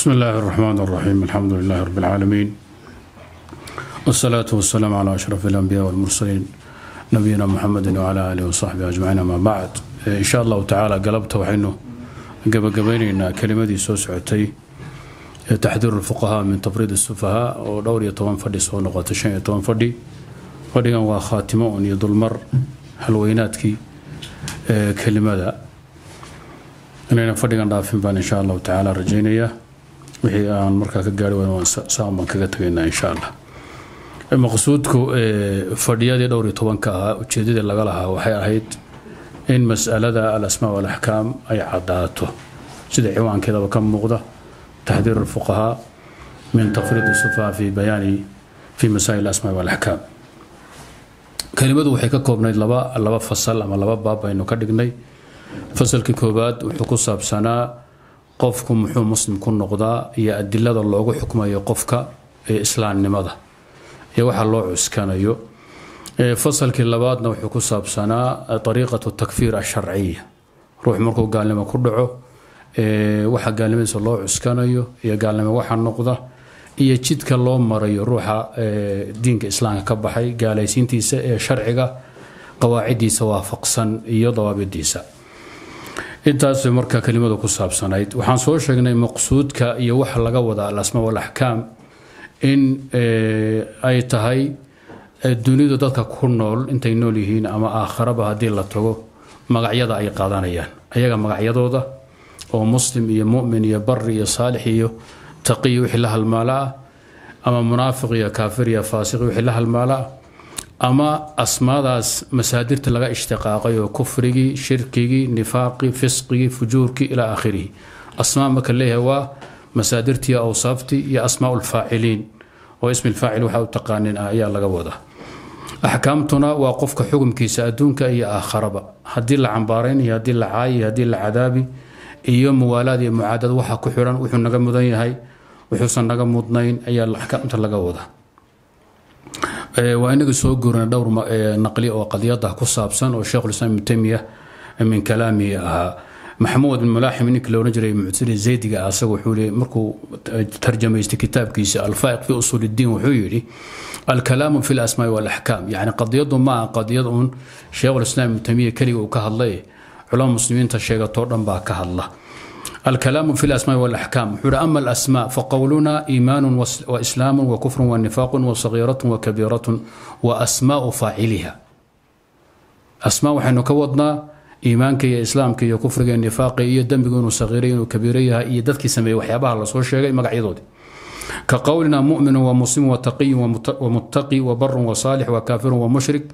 بسم الله الرحمن الرحيم الحمد لله رب العالمين والصلاة والسلام على أشرف الأنبياء والمرسلين نبينا محمد وعلى آله وصحبه أجمعين أما بعد إن شاء الله تعالى قلبت وحينه gabagabaynaynaa kelimadii soo socotay ee taxdiiru lfuqahaa min tafriid asufahaa oo dhowr iyo toban fadhi soo noqotay shan iyo toban fadhi fadhigan waa khaatimo un iyo dulmar halweynaadkii ee kelimada inayna fadhigan dhaafin baan insha allahu tacaala rajaynayaa wixii aan markaa ka gaari wayn saan baan kaga tegaynaa insha allah maqsuudku fadhiyadii dhowr iyo tobanka ahaa ujeedadii laga lahaa waxay ahayd in masalada alasmaa walaxkaam ay cadaato sida ciwaankeedaba ka muuqda taxdiir alfuqahaa min tafriid sufaha fi bayaani fi masaa'il asmaa walaxkaam. Kelimadu waxay ka koobnayd laba laba fasal ama laba baab baynu ka dhignay. Fasalkii koowaad wuxuu ku saabsanaa qofku muxuu muslim ku noqdaa iyo adilada loogu xukmayo qofka islaamnimada. Iyo waxa loo cuskanayo. Fasalkii labaadna wuxuu ku saabsanaa ariiqatu takfiir asharciya. Ruux markuu gaalnimo ku dhaco waxa gaalnimadiisa loo cuskanayo iyo gaalnimo waxa noqda iyo jidka loo marayo ruuxa diinka islaamka ka baxay gaalaysiintiisa ee sharciga qawaacidiisa waafaqsan iyo dawaabidiisa intaas marka kelimadu ku saabsanayd. Waxaan soo sheegnay maqsuudka iyo waxa laga wada alasmaa walaxkaam in ay tahay dunidu dadka ku nool intay nool yihiin ama aakharaba haddii la tago magacyada ay qaadanayaan. Ayaga magacyadooda oo muslim iyo mumin iyo bari iyo saalix iyo taqiy wixii la halmaala ah ama munaafiq iyo kaafir iyo faasiq wixii la halmaala ah ama asmaadaas masaadirta laga ishtiqaaqay oo kufrigii shirkigii nifaaqii fisqigii fujuurkii ilaa aakhirihi. Asmaa marka leeyahay waa masaadirtii awsaaftii iyo asmaa lfaaciliin oo ismi lfaacil waxa u taqaanin ah ayaa laga wadaa. Axkaamtuna waa qofka xukumkiisa adduunka iyo aakharaba haddii la cambaarayn iyo haddii la caayi haddii la cadaabi iyo muwaalaad iyo mucaadad waxa ku xiran wuxuu naga mudan yahay wuxuusan naga mudnayn ayaa axkaamta laga wada waa inaga soo guurina dhowr naqli oo qadiyada ku saabsan oo sheikhulislaam ibnu taymiya min kalaamihi ahaa. Maxamuud mulaaxim ninkii loodhan jiray muctili zaydiga asaga wuxuu yii markuu tarjamaystay kitaabkiisa alfaa'iq fi usuul iddiin wuxuu yidhi alkalaamu fi lasmaai walaxkaam yacni qadiyadu ma aha qadiyad uun sheikhulislaam ibnu taymiya keliga uu ka hadlay. Culama muslimiinta sheegatoo dhan baa ka hadla الكلام في الأسماء والأحكام أما الأسماء فقولنا إيمان وإسلام وكفر ونفاق وصغيرة وكبيرة وأسماء فاعلها أسماء وحين كودنا إيمانك يا إسلامك يا كفرك يا نفاق يا دنبك وصغيرين وكبيريها يا ددك سمي وحيابها الله سوى شيء مقعيدود كقولنا مؤمن ومسلم وتقي ومتقي وبر وصالح وكافر ومشرك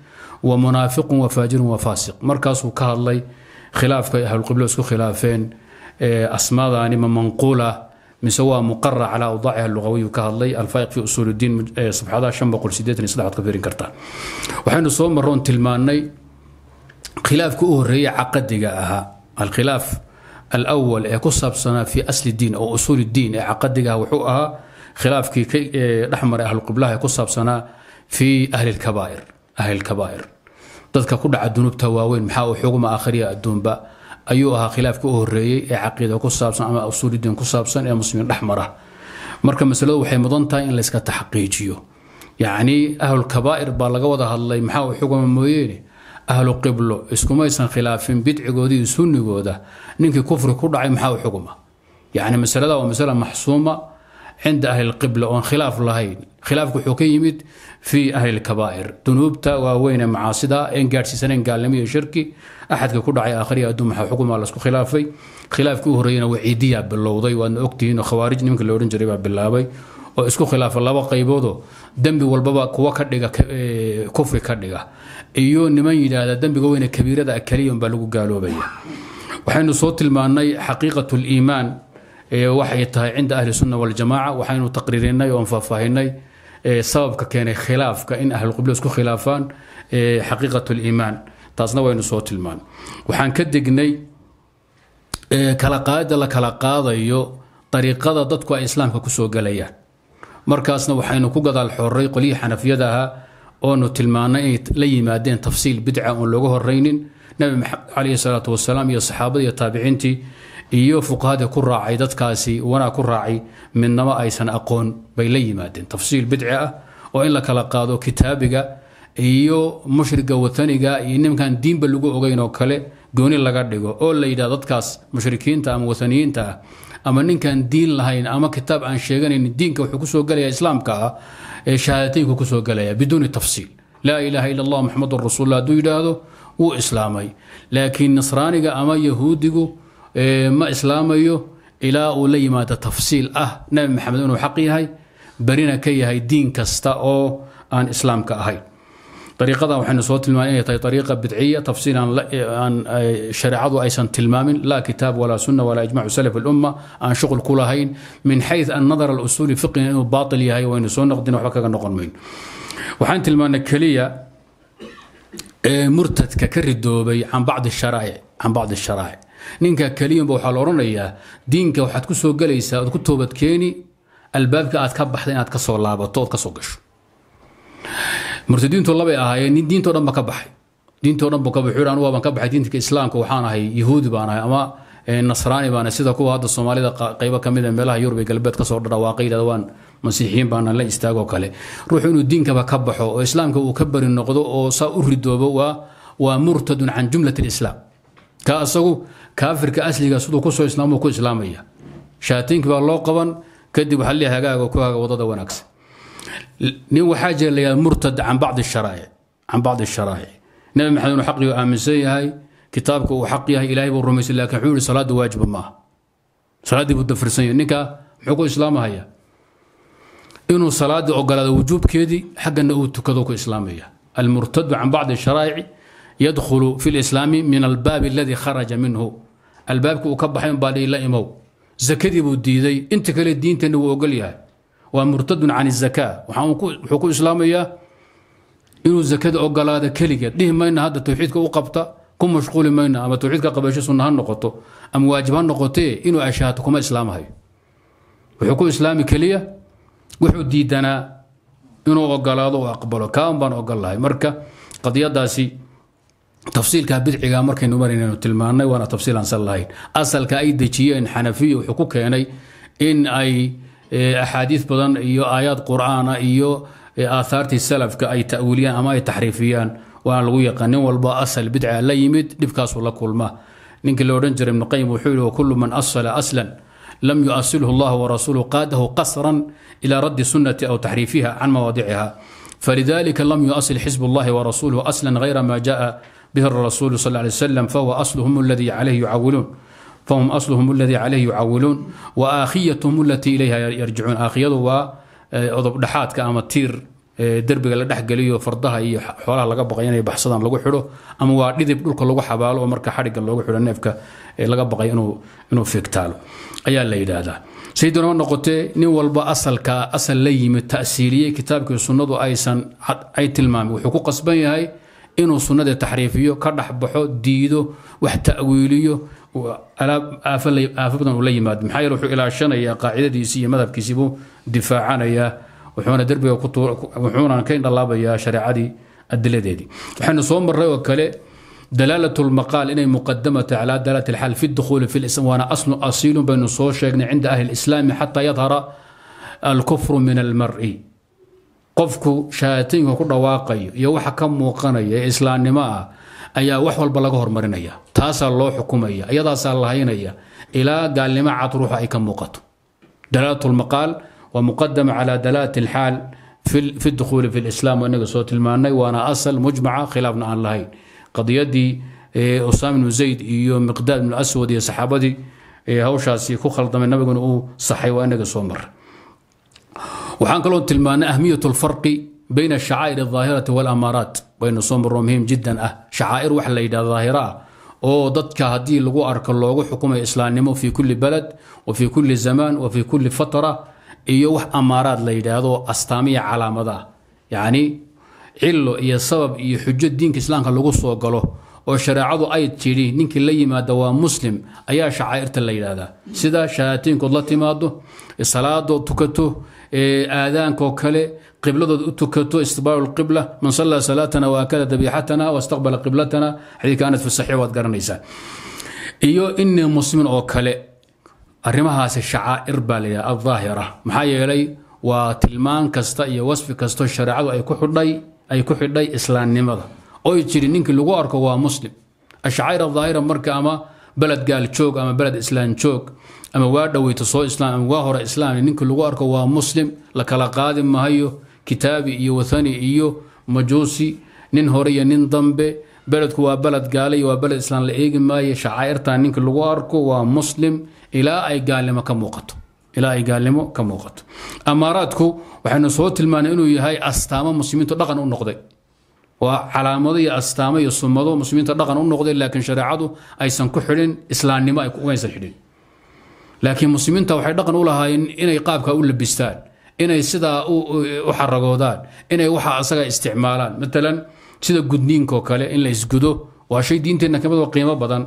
ومنافق وفاجر وفاسق مركز كهالله خلافك أهل القبلة اسكو خلافين asmaadaani ma manquula mise waa muqara calaa awdaaciha lugawiyu ka hadlay alfaa'iq fi usuul diin shan boqol sideetan iyo saddex ad ka fiirin kartaa waxaynu soo maroon tilmaannay khilaafka u horreeya caqadiga ahaa. Alkhilaaf alawal ee ku saabsanaa fi asli diin oo usuul diin ee caqadiga ah wuxuu ahaa khilaafkii dhexmaray ahluqiblaha ee ku saabsanaa fi ahli lkabaa'ir dadka ku dhaca dunuubta waaweyn maxaa uu xuguma aakhiriya adduunba ayuu ahaa khilaafka u horeeyey ee caqiida ku saabsan ama usuulidiin ku saabsan ee muslimiin dhex mara. Marka masaladu waxay mudan tahay in layska taxqiijiyo. Yacni ahlulkabaa'ir baa laga wada hadlay maxaa uu xuguma mooyeene ahlu qiblo iskumaysan khilaafin bidcigooda iyo sunnigooda. Ninkii kufri ku dhacay maxaa u xuguma yacni masalada waa masala maxsuuma. Cinda ahli lqibla oon khilaaf lahayn. Khilaafku wuxuu ka yimid fii ahli lkabaa'ir dunuubta waaweyn ee macaasida een gaadhsiisanayn gaalnimo iyo shirki axadka ku dhacay aakhriya adduun maxaa xukuma lasku khilaafay khilaafkii u horreeyana waciidiyaa bilowday waadna ogtihiin oo khawaarij nimanka la odhan jiray baa bilaabay oo isku khilaafa laba qayboodoo dembi walbaba kuwa ka dhiga kufri ka dhiga iyo niman yidhaahda dembiga weyne kabiirada keliya unbaa lagu gaaloobaya waxaynu soo tilmaannay xaqiiqat liimaan waxay tahay cinda ahli sunna waljamaaca waxaynu taqriirinay oon faahfaahinay sababka keenay khilaafka in ahluqiblo isku khilaafaan xaqiiqat liimaan taasna waynu soo tilmaan. Waxaan ka degnay kala qaadida la kala qaadayo dariiqada dadku ay islaamka ku soo galayaan. Markaasna waxaynu ku gadaal xoray qolyihii xanafiyada ahaa oonu tilmaanay inay la yimaadeen tafsiil bidca oon looga horaynin nabi maxamed calayhi salaatu wasalaam iyo saxaabadii iyo taabiciintii iyo fuqahadii ku raacay dadkaasi wanaag ku raacay midnaba aysan aqoon bay la yimaadeen. Tafsiil bidci ah oo in la kala qaado kitaabiga iyo mushriga wataniga iyo nimankan diinba lagu ogeyn oo kale gooni laga dhigo oo la yidhahdo dadkaas mushrikiinta ama wataniyiinta ah ama ninkaan diin lahayn ama kitaab aan sheeganayn diinka wuxuu ku soo gelaya islaamka ah ee shahaadateynku ku soo gelaya biduuni tafsiil. Laa ilaaha ila allah maxamedun rasuullah hadduu yidhaahdo wuu islaamay. Laakiin nasraaniga ama yahuudigu ma islaamayo ilaa uu la yimaado tafsiil ah. Nabi maxamed inuu xaq yahay berina ka yahay diin kasta oo aan islaamka ahayn ariiqadan waxaynu soo tilmaamay inay tahay ariiqa bidciya tafsiil aan shareecadu aysan tilmaamin. Laa kitaab walaa sunna walaa ijmacu salaf alumma aan shuqul ku lahayn min xayu an nadar alusuuli fiqina inuu baatil yahay waynu soo noqdin waxba kaga noqon mayno waxaan tilmaanay keliya murtadka ka ridoobay can bacdi sharaa'ic can bacdi sharaa'ic ninka keliyunba waxaa la odhanayaa diinka waxaad ku soo gelaysaa ood ku toobadkeeni albaabka aad ka baxda inaad ka laabato ood ka gasho. Murtadiintu labay ahaayeen nin diintoo dhan ba ka baxay. Diintoo dhan ka baxay anu baan ka baxay diinta islaamka waxaan ahay yahuudi baan ahay ama nasraani baan sida kuwa hadda soomaalida qaybo ka mid a meelaha yurub iyo galbeed ka soo dhadhawaaqay yidhahda waan masiixiyiin baana la istaagoo kale. Ruuxu inuu diinkaba ka baxo oo islaamka uu ka bari noqdo oo saa u ridoobo waa waa murtadun can jumlat lislaam ka asagu kaafirka asliga siduu ku soo islaamuu ku islaamaya. Shaatiinki baa loo qaban kadib waxaa leeyahay hagaaga ku haga waddada wanaagsan. Nin waxaa jira la yihahda murtad can bacdi sharaa'ic can bacdi sharaa'ic nabi maxamed inuu xaqii aaminsan yahay kitaabka uu xaq yahay ilaahay buu rumaysan laakiin wuxuu yihi salaada waajiba maaha salaaddii buu dafirsan yahay. Ninka muxuu ku islaamahaya inuu salaadii ogolaado wujuubkeedii xaggana uu tukado ku islaamaya. Almurtadu can bacdi sharaa'ici yadkhulu fi lislaami min albaabi aladii kharaja minhu albaabka uu ka baxay baa la imow. Zakadii buu diiday. Inta kale diinteenna wuu ogol yahay. Waa murtadun can izaka wuxuu ku islaamayaa inuu zakada ogolaado keligeed. Dhihi mayna hadda towxiidka u qabta. Ku mashquuli mayna ama towxiidka qabasho sunna ha noqoto ama waajib ha noqotee inuu ashaato kuma islaamahayo wuxuu ku islaami keliya. Wuxuu diidanaa inuu ogolaado u aqbalo. Kaan baan ogol lahay. Marka qadiyadaasi tafsiilka bidciga markaynu maraynaynu tilmaannay waana tafsiil aansan lahayn. Asalka ay dejiyeen xanafiya wuxuu ku keenay in ay axaadiis badan iyo aayaad qur'aana iyo aahaartii salafka ay ta'wiiliyaan ama ay taxriifiyaan. Waana lagu yaqaan nin walba asal bidca la yimid dhibkaasuu la kulma. Ninkii la odhan jiray ibnuqayim wuxuu yihi wakulu man asala aslan lam yuasilhu allah warasuuluhu qaadahu qasran ila raddi sunnati aw taxriifiha can mawaadiciha falidalika lam yuasil xisb allahi warasuuluhu aslan gayra ma jaa به الرسول صلى الله عليه وسلم فهو أصلهم الذي عليه يعولون فهم أصلهم الذي عليه يعولون وآخيتهم التي إليها يرجعون آخيته ودحات كأما تير derbiga la dhex geliyo fardaha iyo xoolaha laga baqay inay baxsadaan lagu xidho ama waa dhidib dhulka lagu xabaalo oo marka xadhigga loogu xidho neefka laga baqay inuu fiigtaalo ayaa la yidhaahdaa sayidunama noqotee nin walba asalka asal la yimid ta'siiliyey kitaabkii sunnadu aysan ay tilmaamay wuxuu ku qasban yahay inuu sunnada taxriifiyo ka dhexbaxo diido wax ta'wiiliyo aafo badan uu la yimaado. Maxaa yeele wuxuu ilaashanayaa qaacidadiisii iyo madhabkiisii buu difaacanayaa wuxuuna derbiga wuxuuna ka indhalaabayaa shareecadii adiladeedii waxaynu soo marray oo kale dalaalat lmaqaal inay muqadamata cala dalaalat alxaal fi dukhuuli fi lislam waana aslu asiilun baynu soo sheegnay cinda ahli islaami xataa yadhara alkufru min almari qofku shahaatooyinka ku dhawaaqayo iyo waxa ka muuqanaya ee islaamnimo ah ayaa wax walba laga hormarinaya taasaa loo xukumaya iyadaasaa lahaynaya ilaa gaalnimo cad ruuxa ay ka muuqato. Dalaalat waa muqadama calaa dalaalat alxaal fi dukhuuli fi lislam inaga soo tilmaanay waana asal mujmaca khilaafna aan lahayn. Qadiyadii usaam ibnu zayd iyo miqdaad ibnu aswad iyo saxaabadii hawshaasi ku khaldamay nabiguna uu saxay waa inaga soo maray waxaan kaloo tilmaanay ahmiyat lfarqi bayna ashacaa'ir aldaahirati walamaaraat baynu soo marro muhiim jiddan ah. Shacaa'ir waxa la yidhahda daahira ah oo dadka haddii lagu arko loogu xukumayo islaamnimo fi kulli balad wa fi kulli zamaan wa fi kulli fatra iyo wax amaaraad la yidhaahdo astaamiya calaamada ah. Yacni cilo iyo sabab iyo xujo diinka islaamka lagu soo galo oo shareecadu ay tidhi ninkii la yimaada waa muslim ayaa shacaa'irta la yidhaahdaa. Sida shahaatiinkood la timaado salaadood tukato aadaankoo kale qibladood u tukato istiqbaalu lqibla man sallaa salaatana waakada dabiixatana wastaqbala qiblatana xadiidka anas fi waad garanaysaa iyo inii muslimin oo kale arrimahaasi shacaa'ir baa la yidhaha aldaahira maxaa yeelay waa tilmaan kasta iyo wasfi kastoo shareecadu ay ku xidhay ay ku xidhay islaamnimada oy jiri ninkii lagu arko waa muslim ashacaa'ir adaahira marka ama beled gaal joog ama beled islaan joog ama waa dhoweyta soo islaam ama waa hore islaam ninkii lagu arko waa muslim la kala qaadi mahayo kitaabi iyo wathani iyo majuusi nin hore iyo nin dambe. Beledku waa beled gaale waa beled islaam la eegi maayo. Shacaa'irtan ninka lagu arko waa muslim. Ilaa ay gaalnimo ka muuqato. Ilaa ay gaalnimo ka muuqato. Amaaraadku waxaynu soo tilmaanay inuu yahay astaamo muslimiintu dhaqan u noqday waa calaamado iyo astaamo iyo sumado muslimiinta dhaqan u noqday laakiin shareecadu aysan ku xidhin islaamnimo aysan xidhin. Laakiin muslimiinta waxay dhaqan u lahaayeen inay qaabka u labistaan inay sidaa u xaragoodaan inay waxa asaga isticmaalaan. Matalan sida gudniinkaoo kale in la isgudo waa shay diinteenna ka mid oo qiimo badan.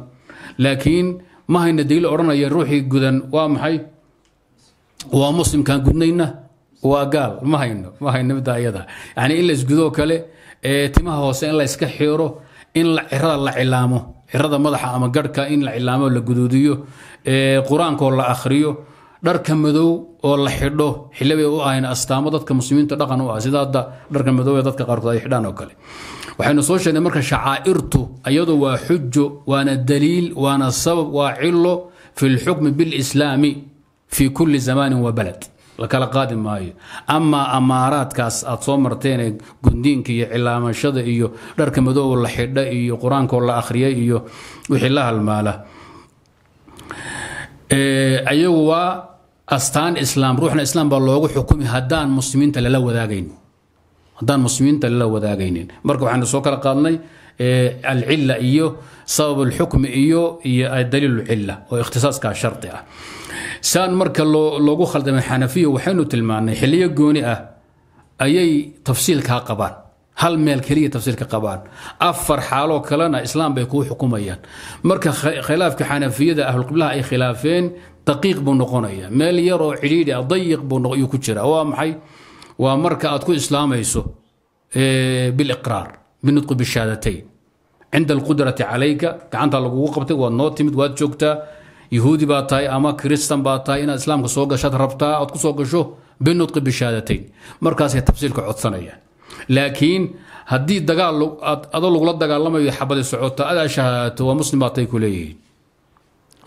Laakiin ma hayna daliil odhanaya ruuxii gudan waa maxay? Waa muslimkaan gudnayna? Waa gaal ma hayno ma hayno midda ayada. In la kale timaha hoose in la iska xiro in cirada la cilaamo. Cirada madaxa ama garhka in la cilaamo la guduudiyo qur'aankoo la akhriyo dharka madow oo la xidho. Xillibay u ahayn astaamo dadka muslimiinta dhaqan u ah. Sida hadda dharka madow ee dadka qaarkood ay xidhaan oo kale. Waxaynu soo sheegnay marka shacaa'irtu iyadu waa xujo waana daliil waana sabab waa cilo fi lxukmi bilislaami fi kulli zamaanin wa balad la kala qaadi maayo. Amaa amaaraadkaas aad soo marteen gundiinka iyo cilaamashada iyo dharka madow la xidha iyo qur'aankoo la akhriyay iyo wixii la halmaala. Ayagu waa astaan islaam ruuxna islaam baa loogu xukumi haddaan muslimiinta lala wadaagayn. Haddaan muslimiinta lala wadaagaynin. Marka waxaanu soo kala qaadnay alcila iyo sabab alxukmi iyo iyo daliil cila oo ikhtisaaska shardi ah saan marka loogu khaldamay xanafiya waxaynu tilmaanay xiliyo gooni ah ayay tafsiilkaa qabaan. Hal meel keliya tafsiilka qabaan. Afar xaaloo kalena islaam bay kuu xukumayaan. Marka khilaafka xanafiyada ahlulqiblaha ay khilaafeen daqiiq buu noqonaya. Meel yar oo cidhiidhi ah dayiq buu ku jira. Waa maxay? Waa marka aad ku islaamayso biliqraar binutqi bishaadatayn cinda alqudrati calayka gacanta lagugu qabtay waad noo timid waad joogtaa yahuudi baa tahay ama kristan baa tahay inaad islaamka soo gashaad rabtaa aad ku soo gasho binutqi bishaadatayn markaasay tafsiilka codsanayaan laakiin haddii dagaal adoo lagula dagaalamayo xabadi socota adaa shahaadato waa muslim baa kuleeyihiin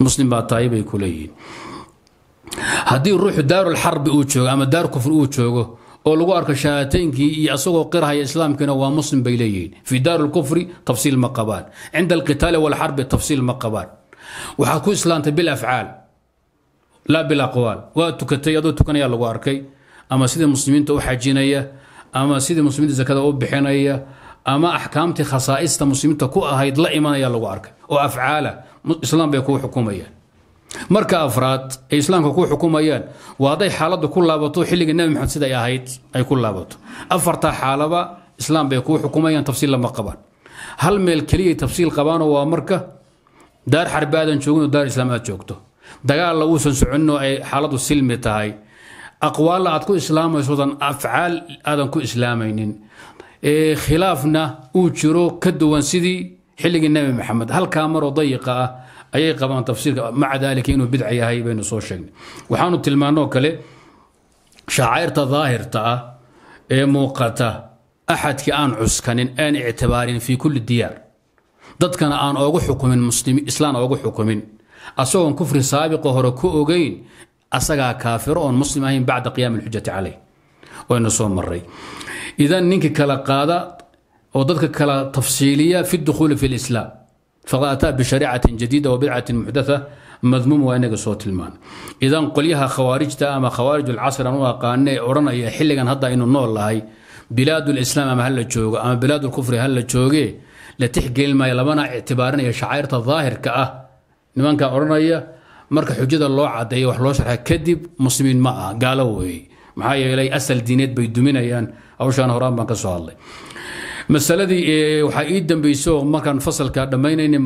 muslim baa tahay bay kuleeyihiin haddii ruuxu daarulxarbi uu joogo ama daar kufr uu joogo oo lagu arko shahaadataynkii iyo asagoo qirhaya islaamkiina waa muslim bay leeyihiin. Fii lkufri tafsiil ma qabaan. Cinda alqitaali walxarbi tafsiil ma qabaan waxaad ku islaantay bilafcaal laa bilaqwaal waa tukatay adoo tukanaya lagu arkay. Ama sidii muslimiinta u xajinaya ama sidii muslimiinta zakada u bixinaya ama axkaamtii khasaa'ista muslimiinta ku ahayd la imanaya lagu arkay. Oo afcaala islaam bay kuu xukumayaan. Marka afraad ay islaamka ku xukumayaan waa hadday xaaladdu ku laabato xilligii nabi maxamed siday ahayd ay ku laabato. Afartaa xaalaba islaam bay kuu xukumayaan tafsiil lama qabaan. Hal meel keliyay tafsiil qabaanoo waa marka daar xarbi aadan joogin oo daar islaam aad joogto dagaalla uusan soconinoo ay xaaladdu silmi tahay. Aqwaalla aad ku islaamaysodan afcaal aadan ku islaamaynin. Khilaafna uu jiro ka duwan sidii xilligii nabi maxamed. Halkaa maroo dayiqa ah ayay qabaan tafsiirka maca dalika inuu bidca yahay baynu soo sheegnay. Waxaanu tilmaanoo kale shacairta daahirta ah ee muuqata axadkii aan cuskanin aan ictibaarin fii kulli diyaar dadkana aan oogu xukumin muslim islaan oogu xukumin. Asagoon kufri saabiqa hore ku ogeyn asagaa kaafiro oon muslim ahayn bacda qiyaami alxujati caleyh. Waynu soo maray idan ninkii kala qaada oo dadka kala tafsiiliya fi dukhuuli fi lislaam faqad ataa bishariicatin jadiida wa bidcatin muxdatha waa inaga soo tilmaan. Idan qolyaha khawaarijta ama khawaarij alcasr aan u aqaane ee odhanaya xilligan hadda aynu nool lahay bilaad lislaam ama hala joogo ama bilaad hala jooge la tixgelin maayo labana ictibaarinaya shacairta daahirka ah. Nimanka odhanaya marka xujada loo cadeeyo wax loo sharxa kadib muslimiin ma ah gaalo weeye. Maxaa yeelay asal diineed bay duminayaan. Hawshaan horaan baan ka soo hadlay. Masaladii waxaa ii dambayso markaan fasalka dhammaynayna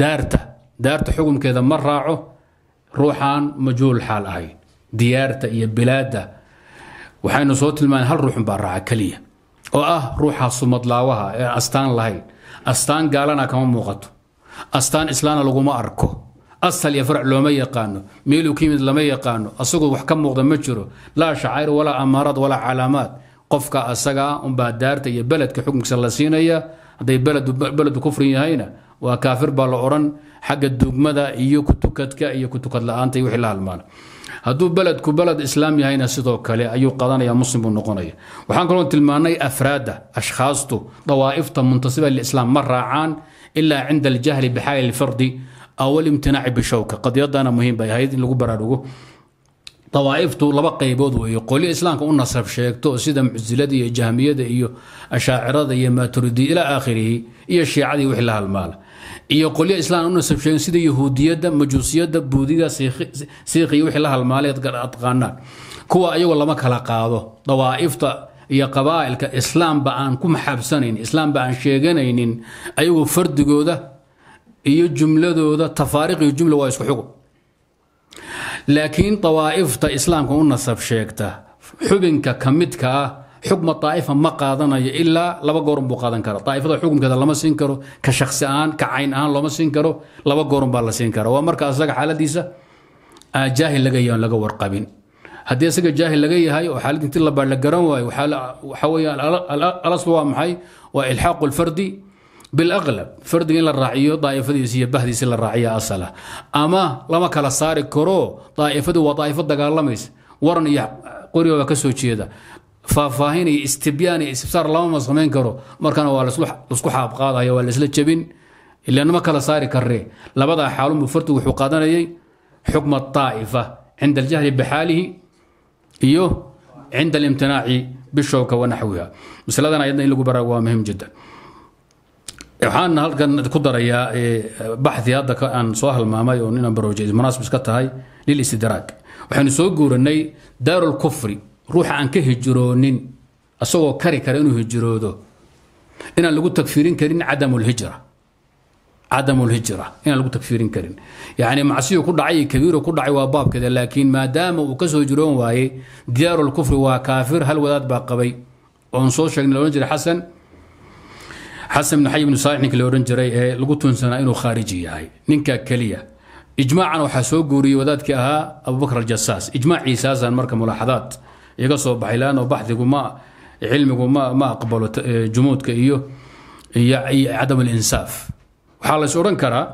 daarta. Daarta xukunkeeda ma raaco ruuxaan majhuul xaal ahayn. Diyaarta iyo bilaadda. Waxaynu soo tilmaanay hal ruuxun baa raaca keliya oo ah ruuxa sumadlaawaha ee astaan lahayn astaan gaalana kama muuqato. Astaan islaana laguma arko. Asal iyo farc looma yaqaano. Meeluu ka yimid lama yaqaano. Asagoo wax ka muuqda ma jiro. Laa shacair walaa amaaraad walaa calaamaad. Qofka asagaa unbaa daarta iyo beledka xukunkiisa la siinaya hadday beledu kufrin yahayna waa kaafir baa la odhan. Xagga dugmada iyo kutukadka iyo kutukad la'aanta iyo wixii la halmaana hadduu beledku beled islaam yahayna sidoo kale ayuu qadanaya muslim noqonaya. Waxaan kaloo tilmaanay afraadda ashkhaastu dawaa'ifta muntasiba lislaam ma raacaan ilaa cinda aljahli bixaali lfardi aw alimtinaaci bishawka. Qadiyadana muhiim bay ahayd in lagu baraarugo. Dawaa'iftu laba qaybood weeye. Qolyo islaamka u nasab sheegto sida mucsilada iyo jahmiyada iyo ashaacirada iyo maturidi ilaa aakhirihi iyo shiicadii wixii la halmaala iyo qolyo islaam u nasab sheegen sida yahuudiyadda majuusiyadda buudiga siiqiya wixii la halmaalay adqaanaan kuwa ayagoo lama kala qaado. Dawaa'ifta iyo qabaa'ilka islaamba aan ku maxaabsanayn islaamba aan sheeganaynin ayagoo fardigooda iyo jumladooda tafaariq iyo jumla waa isku xugum laakiin dawaa'ifta islaamka u nasab sheegta xubinka ka midka ah xukma daa'ifa ma qaadanayo ilaa laba goorun buu qaadan kara daa'ifada xukumkeeda lama siin karo ka shaksi ahaan ka cayn ahaan looma siin karo laba goorun baa la siin kara waa marka asaga xaaladiisa jaahil laga yahay laga warqabin. Haddii asaga jaahil laga yahay oo xaalad intii labaa la garan waayo waxaa weeyaan alaslu waa maxay? Waa ilxaaqu lfardi bilaqlab fardiga in la raaciyo daa'ifadiisi iyo bahdiisi la raaciya asala. Ama lama kala saari karo daa'ifadu waa daa'ifo dagaalamaysa waran iyo waa ka soo jeeda faahfaahin iyo istibyaan iyo istibsaar lamama samayn karo. Markana waa la isku xaabqaadaya waa laisla jebin. Ilanama kala saari karre? Labadaa xaalunbu fardigu wuxuu qaadanayay xukma daa'ifa cinda aljahli bixaalihi iyo cinda alimtinaaci bishowka wanaxwiha masaladan ayadna in lagu baraago waa muhiim jiddan. Waxaan halkan ku darayaa baxi hadda aan soo halmaamay oo ninaan baroojay munaasib iska tahay lilistidraag waxaynu soo guuranay kufri ruuxa aan ka hijroonin asagoo kari kara inuu hijroodo inaan lagu tagfiirin karin cadamulhijra cadamulhijra inaan lagu tagfiirin karin. Yacni macsiyu ku dhacay iyo kabiiru ku dhacay waa baabkeeda laakiin maadaama uu ka soo hijroon waayey diyaarul kufri waa kaafir hal wadaad baa qabay. Oon soo sheegnay la jiray xasan. Xasan bn xay bnu saalix ninka la odhan jiray ee lagu tuunsanaa inuu khaariji yahay ninka keliya. Ijmaacan waxaa soo guuriyey wadaadkii ahaa abubakr aljasaas ijmaaciisaasaan marka mulaaxadaad iga soo baxay laanno baxdigu ma cilmigu ma ma aqbalo jumuudka iyo iyo cadam alinsaaf. Waxaa lays odhan karaa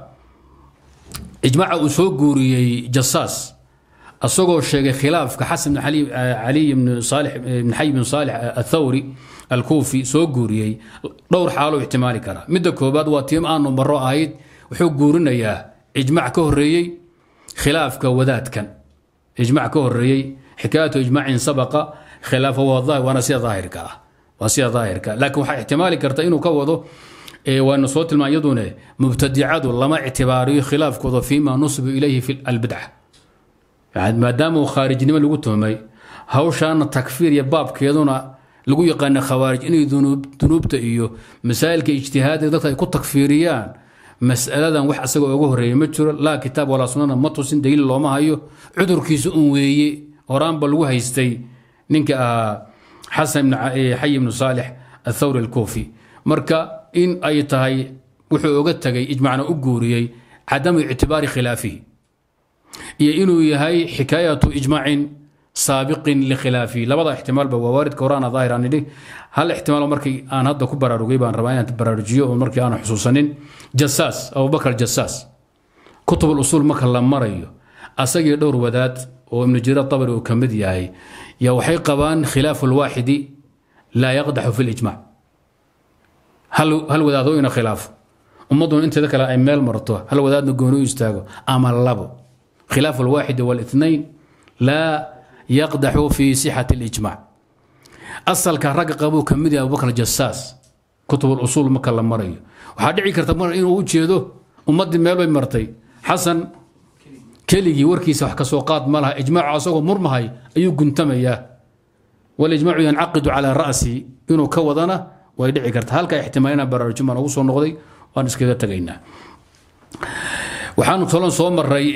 ijmaaca uu soo guuriyey jasaas asagoo sheegay khilaafka xasan bn caliy bn saalix bn xay bn saalix athawri alkuufi soo guuriyey. Dhowr xaaloo ixtimaali karaa. Midda koobaad waa tiim aanu maro ahayd wuxuu guurinayaa ijmac ka horeeyey khilaafka wadaadkan. Ijmac ka horeeyey xikaayatu ijmaacin sabaqa khilaafa waana sida daahirka ah waa sida daahirka laakiin waxaa ixtimaali karta inuu ka wado waanu soo tilmaa iyadune mubtadicadu lama ictibaariyo khilaafkooda fiima nusibu ilayhi fi albidca maadaama uu khaarijnimo lagu tuhmay hawshaana takfiir iyo baabkeeduna lagu yaqaana khawaarij inay dunuubta iyo masaa'ilka ijtihaadiga dadka ay ku takfiiriyaan mas'aladan wax asaga uga horreeya ma jiro laa kitaab walaa sunnana ma tusin daliil looma hayo cudurkiisa un weeye horaanba lagu haystay ninka ahaa xasan ibn xay ibnu saalix athawri alkuufi. Marka in ay tahay wuxuu oga tegay ijmacna u guuriyey cadamu ictibaari khilaafihi. Iyo inuu yahay xikaayatu ijmaacin saabiqin likhilaafihi labada ixtimaalba waa waaridka horaana daahir aan idhi. Hal ixtimaal markii aan hadda ku baraarugay baan rabaa inaan baraarujiyo oo markii aan xusuusanin. Jasaas abubakar jasaas kutub usuul marka la marayo asagii dhowr wadaad oo ibnu jariir tabari uu ka mid yahay yaa waxay qabaan khilaafu lwaaxidi laa yaqdaxu fi lijmac hal wadaadoo ina khilaafo ummadduna inteeda kale ay meel marto hal wadaadna gooni u istaago ama labo khilaafu alwaaxidi wاlاثnayn laa yaqdaxu fi sixati اlijmac asalka ragga qabuu ka mid yahay abubakr jasaas kutub usuul marka la marayo waxaa dhici karta mar inuu u jeedo ummaddii meel bay martay xasan keligii warkiisa wax ka soo qaad ma laha ijmaacu asagoo murmahay ayuu guntamayaa walijmaacu yancaqidu calaa ra'si inuu ka wadana way dhici karta. Halka ixtimaalina baraarujin baan ugu soo noqday waan iskaga tegaynaa waxaanu tolon soo maray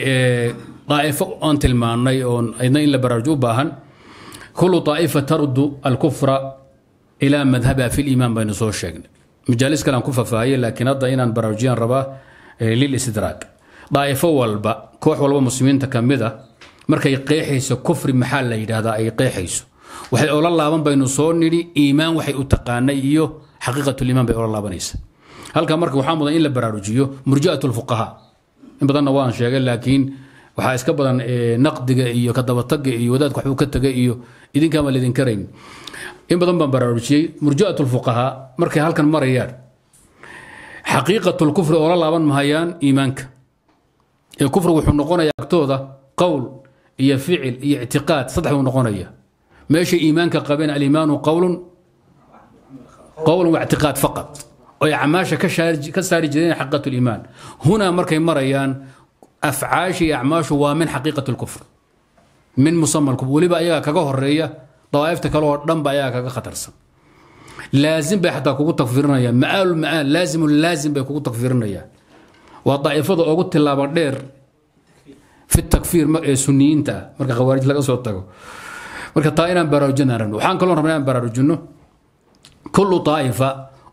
daa'ifo aan tilmaanay oon aydna in la baraarujo u baahan. Kullu daa'ifa taruddu alkufra ilaa madhabiha fi liimaan baynu soo sheegnay. Majaalis kale aan ku fafaahiyey laakiin hadda inaan baraarujiyaan rabaa lilistidraag daa'ifo walba koox walba muslimiinta ka mid a markay qeexayso kufri maxaa la yidhaahdaa ay qeexayso. Waxay ola laaban baynu soo nidhi iimaan waxay u taqaanay iyo xaqiiqatuliimaan bay ola laabanaysa. Halka marka waxaa mudan in la baraarujiyo murji'at in badanna waan sheegay laakiin waxaa iska badan naqdiga iyo kadabataga iyo wadaadka waxbuu ka tegay iyo idinkaama laydin karayn. In badan baan baraarujiyey murji'at markay halkan marayaan xaqiiqat lkufri oola laaban mahayaan iimaanka kufrigu wuxuu noqonaya agtooda qowl iyo ficil iyo ictiqaad saddex buu noqonaya meeshay iimaanka qabeen aliimaanu qowlun qowlun wa ictiqaad faqat oy acmaasha ka saari jireen xaqiiqat liimaan hunaa markay marayaan afcaasha iyo acmaashu waa min xaqiiqat lkufr min musama weliba ayagaa kaga horreeya dawaa'ifta kale oo dhan ba ayagaa kaga khatarsan. Laazim bay xataa kugu takfirinayaan ma'aalu ma'aal laazimu laazim bay kugu takfirinayaan waa daa'ifada ugu tilaaba dheer fi takfiir ee suniyiinta marka khawaarij laga soo tago. Marka taa inaan baraarujinaan waxaan kaloo rabnaa inaan baraarujinno. Kullu daa'ifa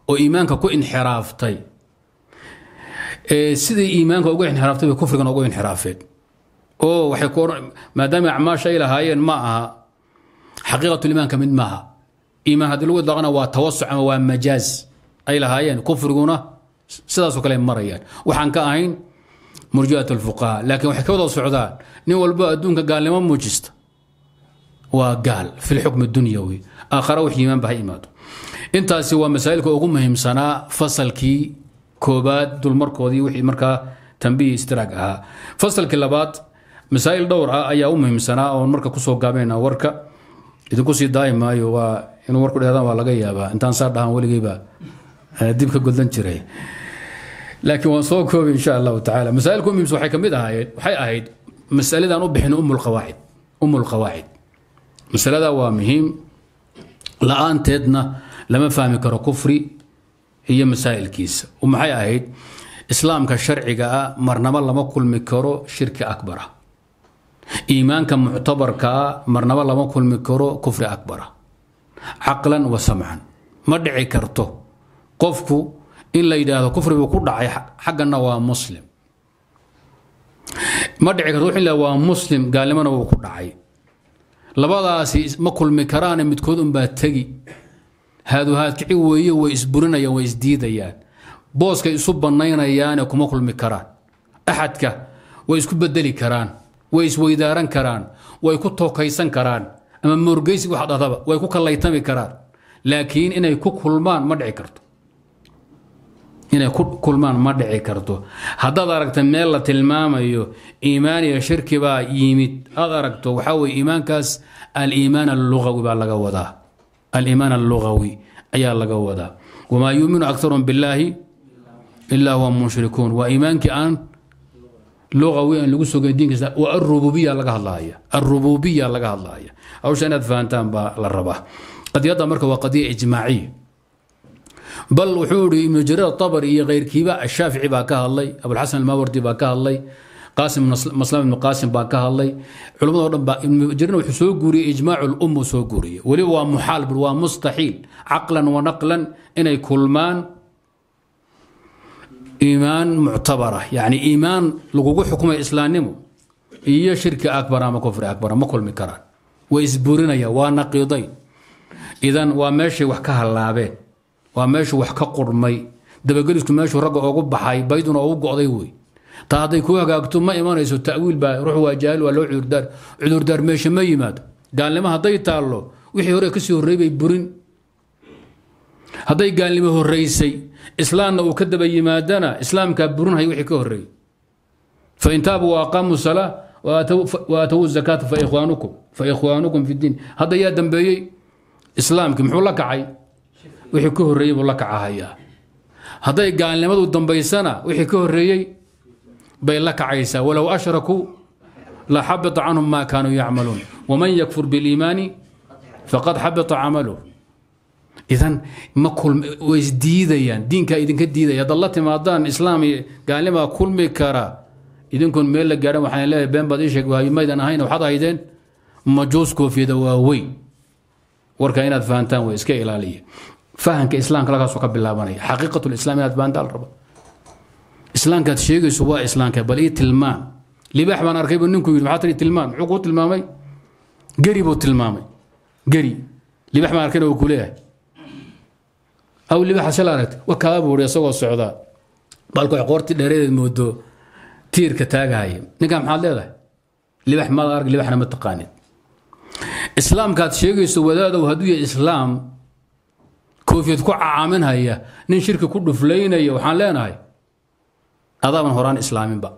oo iimaanka ku inxiraaftay. Sidai iimaanka ugu inxiraaftay bay kufrigan ugu inxiraafeen. Oo waxay ku maadaama acmaasha ay lahaayeen ma aha. Xaqiiqatuliimaanka mid maaha iimaan haddii lagu idlaaqana waa tawasuc ama waa majaaz ay lahaayeen. Kufriguna sidaasoo kale marayaan. Waxaan ka ahayn murji'at alfuqaha laakiin waxay ka wada socdaan. Nin walbo adduunka gaalnimo muujista. Waa gaal fi lxukmi dunyawi. Aakhara wix iimaan ba ha imaado. Intaasi waa masaa'ilka ugu muhiimsanaa fasalkii koobaad dulmarkoodii wixii markaa tambihi istiraag ahaa. Fasalkii labaad masaa'il dhowr ah ayaa u muhiimsanaa oon marka ku soo gaabayna warka. Idinku sii daayi maayo waa inuu warku dhehdaan waa laga yaabaa. Intaan saa dhahan weligeyba dib ka goldan jiray. Laakiin waan soo koobi insha allahu tacaala. Masaa'ilka u waxay ka mid ahaayeen waxay ahayd masaladan u bixin umu lqawaacid umu lqawaacid masalada waa muhiim la'aanteedna lama fahmi karo kufri iyo masaa'ilkiisa. Maxay ahayd? Islaamka sharciga ah marnaba lama kulmi karo shirki akbara iimaanka muctabarka ah marnaba lama kulmi karo kufri akbara caqlan wa samcan. Ma dhici karto qofku in la yidhaahdo kufri buu ku dhacay xaggana waa muslim. Ma dhici karto la waa muslim gaalnimona wuu ku dhacay. Labadaasi ma kulmi karaane midkood unbaa tegi. Haaduhaadkici weeye way isburinayaan way isdiidayaan booskay isu bannaynayaane kuma kulmi karaan. Axadka way isku bedeli karaan way isweydaaran karaan way ku tookaysan karaan. Ama moorgeysi wax dhadaba way ku kallaytami karaan. Laakiin inay ku kulmaan ma dhici karto inay ku kulmaan ma dhici karto. Haddaad aragta meel la tilmaamayo iimaan iyo shirki baa yimid. Aad aragto waxaa weye iimaankaas aliimaan allugawi baa laga wadaa. Aliimaan allugawi ayaa laga wadaa. Wamaa yuuminu akarum billaahi ilaa huwa mushrikuun. Waa iimaankii aan lugawi aan lagu sogay diinkiisa waa arububiya laga hadlaaya. Arububiya laga hadlaaya. Hawsha inaad fahantaan baa la rabaa. Qadiyadda marka waa qadiya ijmaaciya bal wuxuu ihi ibnu jariir atabari iyo keyrkiiba ashaafici baa ka hadlay abulxasan almawardi baa ka hadlay qaasim maslam ibnu qaasim baa ka hadlay. Culimmado dhan baa ibnu jariirna wuxuu soo guuriyey ijmaacu lummu soo guuriyey. Weliba waa muxaal bur waa mustaxiil. Caqlan wa naqlan inay kulmaan iimaan muctabara yani iimaan lagugu xukumay islaamnimo iyo shirki akbar ama kufri akbar ma kulmi karaan. Way isburinayaan waa naqiidayn. Idan waa meeshay wax ka hallaabeen waa meeshuu wax ka qurmay. Dabagelisku meeshuu ragga ugu baxay bayduna ugu go'day wey. Taa hadday ku hagaagto ma imanayso ta'wiil baa ruux waa jaahil waa loo cudurdaar cudurdaar meesha ma yimaado gaalnimo hadday taallo wixii hore ka sii horreey bay burin. Hadday gaalnimo horraysay islaamna uu ka daba yimaadana islaamkaa burinhaya wixii ka horreeyey fain taabuu waaqaamuu salaa waatawu zakaata faikhwaanukum faikhwaanukum fi diin. Hadda yaa dambeeyey islaamkii muxuu la kacay wixii ka horreeyey buu la kacahayaa. Hadday gaalnimadu dambaysana wixii ka horreeyey bay la kacaysaa. Walow ashrakuu la xabita canhum ma kaanuu yacmaluun. Waman yakfur biliimaani faqad xabita camaluh idan ma way isdiidayaan diinkaa idinka diidaya haddaad la timaadaan islaam iyo gaalnimaa kulmi kara. Idinkoon meel la gaadhan waxaan leeyahay been baad ii sheeg maydan ahayn waxaad ahaydeen majuus koofiyada waa weyn. Warka inaad fahantaan way iska ilaaliya fahanka islaamka lagaasoo ka bilaabanaya. Xaqiiqat lislam inaad fahantaan rabo. Islaamkaad sheegayso waa islaamka bal ii tilmaam libaax baan arkay buu ninku yidhi maxaa tiri tilmaam muxuu kuu tilmaamay geri buu tilmaamay. Geri. Libaax baan arkayna uu ku aw libaaxa shala aragtay? Wa kaa buu ihi isagoo socdaa. Balku ay qoortii dheereedeed moodo tiirka taagahaya. Ninkaa maxaad leedahay? Libax maad arag libaxna ma taqaanid. Islaamkaad sheegayso wadaadow hadduu yahay islaam koofiyad ku cacaaminhaya nin shirki ku dhuflaynaya waxaan leenahay adaaban horaan islaaminba.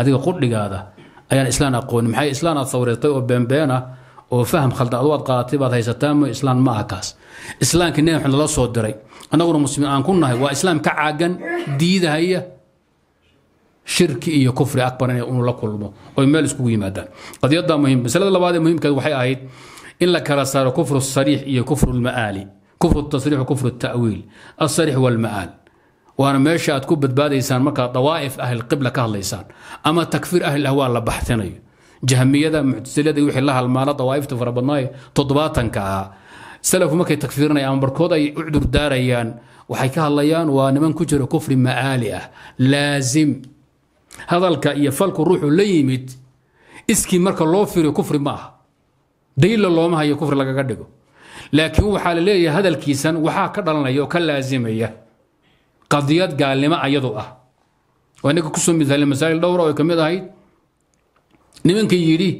Adiga qudhigaada ayaan islaan aqoonin. Maxay islaan aad sawirtay oo beenbeen oo faham khaldan adu aad qaadatay baad haysataa mo islaan ma kaas. Islaamkii nebi maxamed lala soo diray. Annaguna muslimiin aan ku nahay waa islaam ka caagan diidahaya shirki iyo kufri akbar in unu la kulmo oy meel iskugu yimaadaan. Qadiyada muhiim masalada labaad ee muhimkeed waxay ahayd in la kala saaro kufru sariix iyo kufru lma'aali kufru tasriix kufru ta'wiil asariix walma'aal waana meesha aad ku badbaadaysaan markaad dawaa'if ahlilqibla ka hadlaysaan ama takfiir ahli ahwaa la baxsanayo jahmiyada muctasilada wixii la halmaana dawaa'ifta farabadnaaye toddobaatanka ahaa salafku markay takfiirinayaan ama barkood ay u cudur daarayaan waxay ka hadlayaan waa niman ku jira kufri ma'aali ah laazim hadalka iyo falku ruuxu la yimid iskii marka loo firiyo kufri ma aha daliilla looma kufri lagaga dhigo laakiin waxaa la leeyahay hadalkiisan waxaa ka dhalanaya oo ka laazimaya qadiyad gaalnimo ayadu ah. Waa ninka ku soo miaalay masaa'il dhowra oo ka mid ahayd. Nimankii yidhi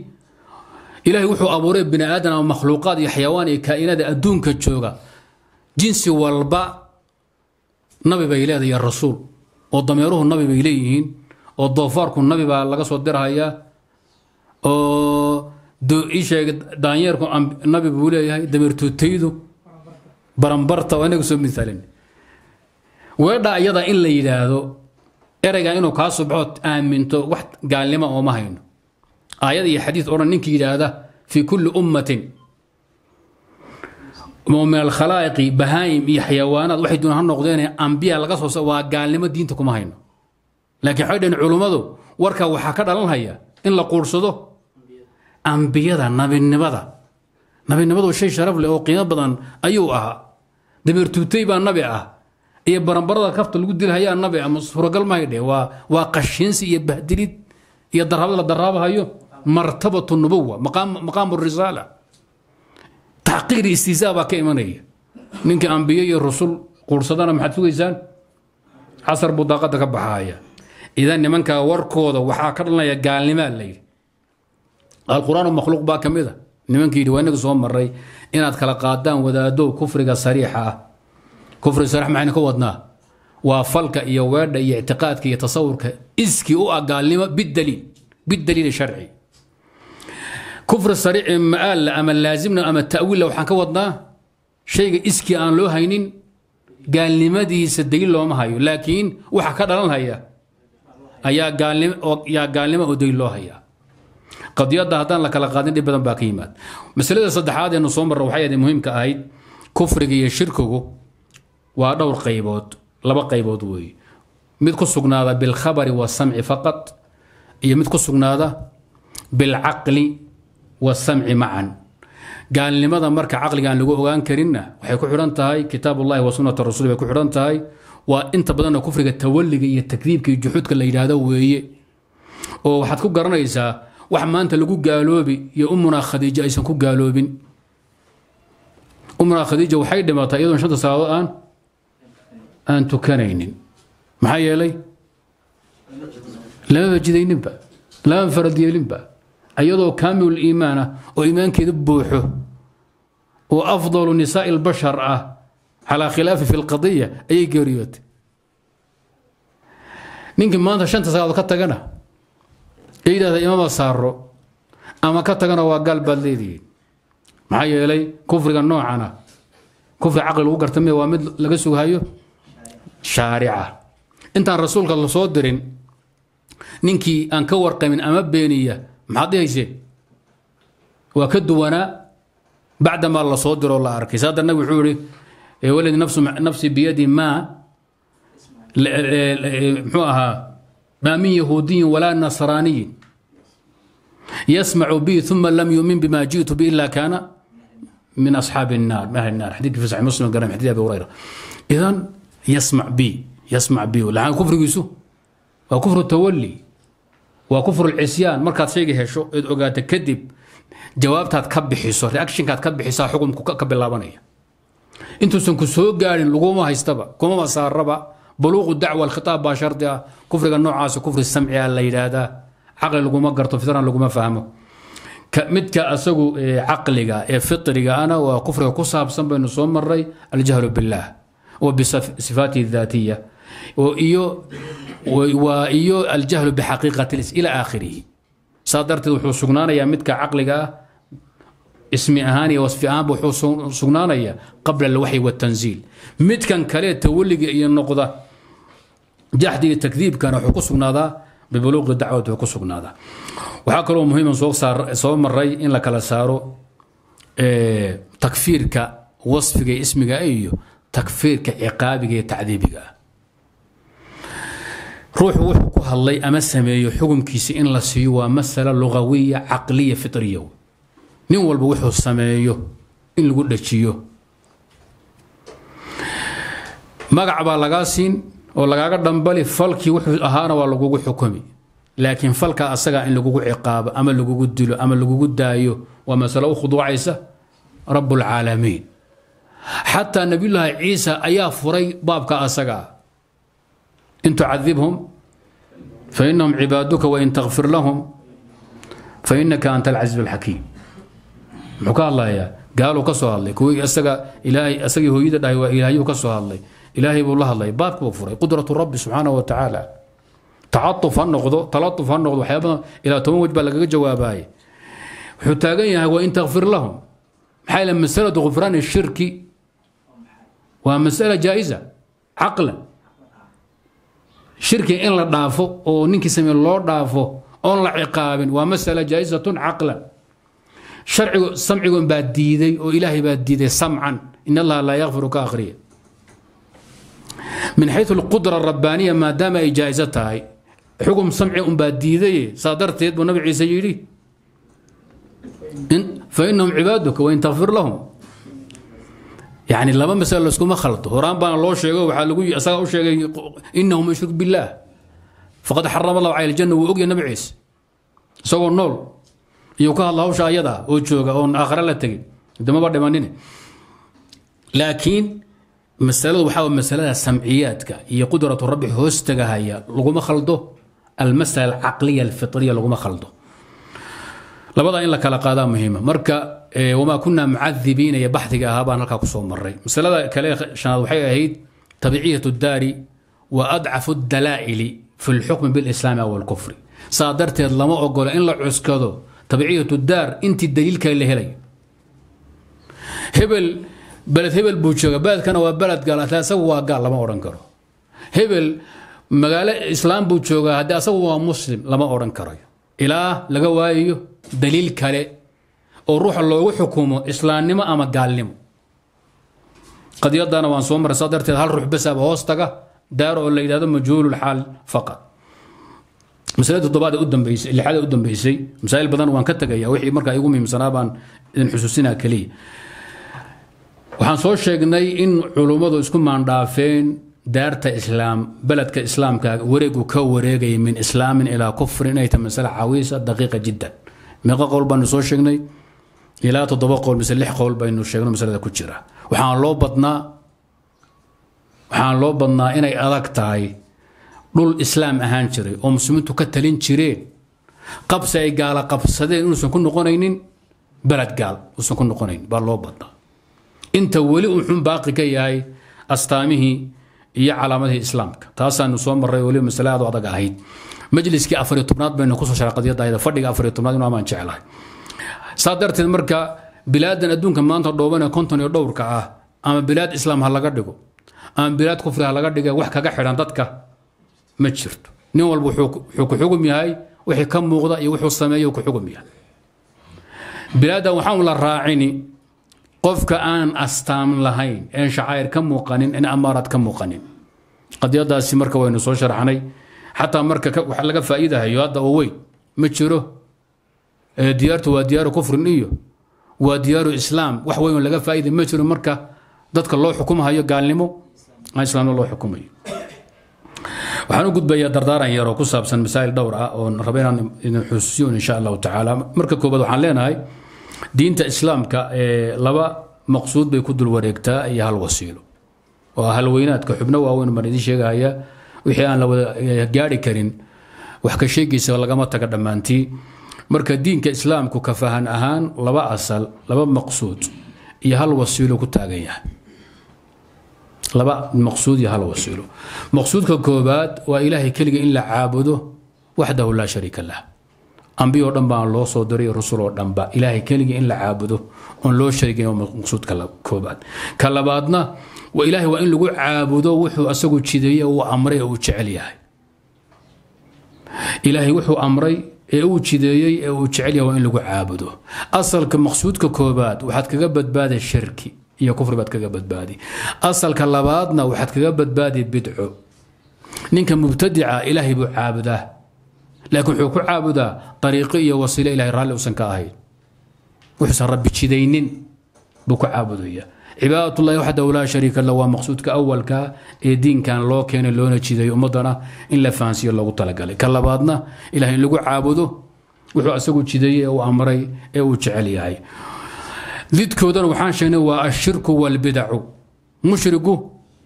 ilaahay wuxuu abuuray bini aadan ama makhluuqaad iyo xayawaan iyo kaa'inada adduunka jooga. Jinsi walba nabi bay leedahay iyo rasuul. Oo dameeruhu nabi bay leeyihiin. Oo doofaarku nabi baa laga soo dirhayaa. Oo isheega daanyeerku nabi buu leeyahay dameertuutaydu baranbarta waa inaga soo miaalin weedha iyada in la yidhaahdo ereyga inuu kaa subxood aaminto wax gaalnimo ooma hayno. Aayad iyo xadiid odhan ninkii yidhaahda fii kulli ummatin. Min alkhalaa'iqi bahaa'im iyo xayawaanaad waxay doon ha noqdeen ambiya laga soo waa gaalnimo diinta kuma hayno. Laakiin waxay dhaheen culummadu warka waxaa ka dhalanhaya in la quursado ambiyada nabinimada. Nabinimadu shay sharaf leh oo qiimo badan ayuu ahaa. Dameertuutay baa nabi ah. Iyo baranbarada kafta lagu dilhayaa nabi ah suuragal mahay dheh waa qashiinsi iyo bahdilid iyo darabada la daraabahayo martabatu nubuwa maqaamu risaala. Taxqiir istihzaa baa ka imanaya. Ninkii ambiye iyo rusul quursadana maxaad sugaysaan? Casar buu daaqada ka baxaaya. Idan nimankaa warkooda waxaa ka dhalanaya gaalnimaa la yidhi alqur-aan makhluuq baa ka mid a. Nimankii inaga soo maray inaad kala qaadaan wadaadow kufriga sariixa ah. Kufri sariix maxaynu ka wadnaa. Waa falka iyo weedha iyo ictiqaadka iyo tasawurka iskii u ah gaalnimo bidaliil bidaliil sharci. Kufri sariici ma'aalla ama laazimna ama ta'wiilla waxaan ka wadnaa? Shayga iskii aan loo haynin gaalnimadiisa daliil looma hayo laakiin waxa ka dhalan haya ayaa gaalnimo oo daliil loo hayaa qadiyadda haddaan la kala qaadin dhib badan baa ka yimaad. Masalada saddexaad eenu soo marra waxay ahayd muhiimka ahayd kufriga iyo shirkigu waa dhowr qaybood laba qaybood weeye mid ku sugnaada bilkhabari wasamci faqad iyo mid ku sugnaada bilcaqli wasamci macan gaalnimada marka caqliga aan lagu ogaan karinna waxay ku xidhan tahay kitaab wa sunnata rasuuli bay ku xidhan tahay waa inta badanna kufriga tawalliga iyo takdiibka iyo juxuudka la yidhaahdo weeye. Oo waxaad ku garanaysaa wax maanta lagu gaaloobi iyo umunaa khadiijo aysan ku gaaloobin. Umunaa khadiija waxay dhimatay iyadoon shanta salaadood aan aan tukanaynin. Maxaa yeelay? Lamaba jidayninba lama farad yeelinba iyadoo kaamil iimaan ah oo iimaankeeda buuxo oo afdalu nisaa'i albashar ah calaa khilaafi fi lqadiya ayay geeriyootay. Ninkii maanta shanta salaadood ka tagana ee yidhahda imama saaro ama ka tagana waa gaal baad leedihiin. Maxaa yeelay kufriga noocana kufri caqli lagu garta waa mid laga sughayo shaarica. Intaan rasuulka la soo dirin ninkii aan ka warqamin ama beeniya maxaad dhihayseen waa ka duwanaa bacdamaa la soo diroo la arkay. Saada nabig wuxuu yihi waladi nafsi biyadi maa muxuu ahaa maa min yahuudiyin walaa nasraaniyin yasmacu bi uma lam yumin bima ji'tu bi ila kaana min asxaabi الnaar min ahli الnaar xadiidkii fi saxi muslim garan xadiid abi hurayra idan yasmac bi yasmac bi laxaan kufrigiisu waa kufru tawali waa kufru lcisyaan markaad shayga hesho eed ogaata kadib jawaabtaad ka bixiso reactionkaad ka bixisaa xukumku ka bilaabanaya intuusan ku soo gaadhin laguma haystaba kumama saaraba buluuqu dacwa alkhitaab baa shardi ah kufriga noocaasa kufri samciga la yidhaahdaa. Caqli laguma garto fitran laguma fahmo. Midka asagu caqliga ee fitriga ana waa kufriga ku saabsan baynu soo maray aljahlu billaah wa bisifaatihi daatiya waa iyo aljahlu bixaqiiqati ila aakhirihi. Saa darteed wuxuu sugnaanayaa midka caqliga ah ismi ahaan iyo wasfi ahaanba wuxuu sugnaanayaa qabla alwaxyi watanziil midkan kale tawaliga iyo noqda jaxdiga takdiibkana wuxuu ku sugnaadaa bibuluuqi dacwat wuxuu ku sugnaadaa. Waxaa kaloo muhiima soo maray in la kala saaro takfiirka wasfiga ismiga iyo takfiirka ciqaabiga iyo tacdiibiga ah. Ruuxu wuxuu ku hadlay ama sameeyo xukunkiisa in la siiyo waa masala lugawiya caqliya fitriya. Nin walba wuxuu sameeyo in lagu dhajiyo. Magac baa lagaa siin oo lagaaga dhambali falkii wuxuu ahaana waa lagugu xukumi. Laakiin falka asaga in lagugu ciqaabo ama lagugu dilo ama lagugu daayo waa masalo u khuduucaysa rabbulcaalamiin xataa nabiyullaahi ciisa ayaa furay baabka asaga in tucadibhum fainahum cibaaduka wain takfir lahum fainaka anta alcasiiz alxakiim muxuu ka hadlayaa? Gaaluu ka soo hadlay. Kuwii isaga ilaahay isagii hooyada dhahay waa ilaahayuu ka soo hadlay ilaahay buu la hadlay baabki buu furay. Qudratu rabbi subxaanahu wa tacaala. Tacatuf ha noqdo talatuf ha noqdo waxyaabada ilaa toban wej lagaga jawaabaye wuxuu taagan yahay waa in takfir lahum. Maxaa yeele masalatu khufraani shirki waa masala jaa-isa caqlan. Shirki in la dhaafo oo ninkii samey loo dhaafo oon la ciqaabin waa masala jaa-isatun caqlan. Sharcigu samcigun baa diiday oo ilaahay baa diiday samcan. In allaha laa yakfiru ka akhriya min xayu alqudra rabbaaniya maadaama ay jaa-iso tahay. Xugum samci unbaa diidaye saa darteed buu nabi ciise yidhi fainahum cibaaduka wain lahum. Yani laba masalo laskuma khaldo horaan baana loo sheego waxaa lagu asagaa u sheegay inahu man yushrik faqad xarama allahu cala aljanna wuu ogyahay nabi ciise. Isagoo nool iyo ka hadla hawsha ayada oo jooga oon aakhare la tegin. Damaba dhimanine laakiin masaladu waxaa masalada samciyaadka iyo qudratu rabbi hoostagahaya laguma khaldo almasala alcaqliya alfitriya laguma khaldo. Labadaa in la kala qaadaa muhiima. Marka wamaa kunaa mucadibiina iyo baxdiga ahaa halkaa ku soo maray masalada kale shanaad waxay ahayd tabiciyat daari wa adcafu dalaa'ili fi lxukmi bilislaami aw saa darteed lama ogola in la cuskado tabiciyat daar intii daliilka la helayo hebel beled hebel buu jooga beledkana waa beled gaal asagu waa gaal lama odhan karo. Hebel magaalo islaam buu joogaa haddii asagu waa muslim lama odhan karayo. Ilaa laga waayayo daliil kale oo ruuxa loogu xukumo islaamnimo ama gaalnimo. Qadiyadana waan soo maray saa darteed hal ruux basaaba hoos taga daar oo la yidhahdo majhuululxaal faqad masalada toddobaad u dambeysay lixaad u dambeysay masaa'il badan waan ka tegaya wixii markaa igu muhiimsanaa baan idin xusuusinaa keliya waxaan soo sheegnay in culummadu isku maandhaafeen daarta islaam beledka islaamka wareegu ka wareegaya min islaamin ilaa kufrin inay tahay masale cawiisa daqiiqa jiddan. Meeqa qowl baanu soo sheegnay ilaa toddoba qowl mise lix qowl baynu sheegno masalada ku jira. Waxaan loo badnaa waxaan loo badnaa inay adag tahay dhul islaam ahaan jiray oo muslimiintu ka talin jireen. Qabsi ay gaala qabsadeen inuusan ku noqonaynin beled gaal uusan ku noqonayn baa loo badnaa inta weli uu xun baaqi ka yahay astaamihii iyo calaamadihii islaamka. Taasaanu soo marray weliba masale aad adag ahayd. Majliskii afariyo tobnaad baynu ku soo sharay qadiyadda fadhiga afariyo tobnaad inuu amaan jeclahay. Saa darteed marka bilaadan adduunka maanta dhoobanee konton iyo dhowrka ah ama bilaad islaam ha laga dhigo ama bilaad kufri ha laga dhiga wax kaga xidhan dadka ma jirto. Nin walba wuxuu ku xugum yahay wixii ka muuqda iyo wuxuu sameeyo ku xugum yahay. Bilaadan waxaan la raacini qofka aan astaam lahayn een shacaayir ka muuqanin een amaaraad ka muuqanin. Qadiyadaasi marka waynu soo sharxnay xataa marka wax laga faa'iidahayo hadda oo weyn ma jiro. Diyaartu waa diyaaru kufrin iyo waa diyaaru islaam. Wax weyn laga faa'iida ma jiro marka dadka loo xukumahayo gaalnimo. Aan islaamnimo loo xukumayo. Waxaan u gudbayaa dardaaran yaroo ku saabsan masaa'il dhowr ah oon raba inaan idin xusuusiyo insha allahu tacaala. Marka koobaad waxaan leenahay diinta islaamka laba maqsuud bay ku dul wareegtaa iyo hal wasiilo. Oo halweynaadka xubno waaweyn baan idiin sheegahaya wixii aan la wada gaari karin wax ka sheegaysa lagama taga dhammaantii. Marka diinka islaamku ka fahan ahaan laba asal laba maqsuud iyo hal wasiilo ku taagan yahay. Laba maqsuud iyo hal wasiilo. Maqsuudka koobaad waa ilaahay keliga in la caabudo waxdahu laa shariika lah ambiyoo dhan baan loo soo diray rusul oo dhanba ilaahay keliga in la caabudo oon loo waa maqsuudka koobaad. Ka labaadna ilaahay waa in lagu caabudo wuxuu asagu jideeye uu amray ee uu jecel yahay. Ilaahay wuxuu amray ee uu jideeyey ee uu jecel yahay waa in lagu caabudo. Asalka maqsuudka koobaad waxaad kaga badbaaday shirki iyo kufri baad kaga badbaadi asalka labaadna waxaad kaga badbaadi bidco. Ninka mubtadica ilaahay buu caabudaa laakiin wuxuu ku caabudaa ariiqo iyo wasiilo ilahay raalli usan ka ahayn. Wuxuusan rabbi jidaynin buu ku caabudaya cibaadatullahi waxdahu laa shariika lah waa maqsuudka awalka ee diinkan loo keenay loona jidayo ummadana in la fahansiiyo loogu talagalay. Ka labaadna ilahay in lagu caabudo wuxuu asagu jideeyey ee uu amray ee uu jecel yahay. Didkoodana waxaan sheegnay waa ashirku walbidacu mushrigu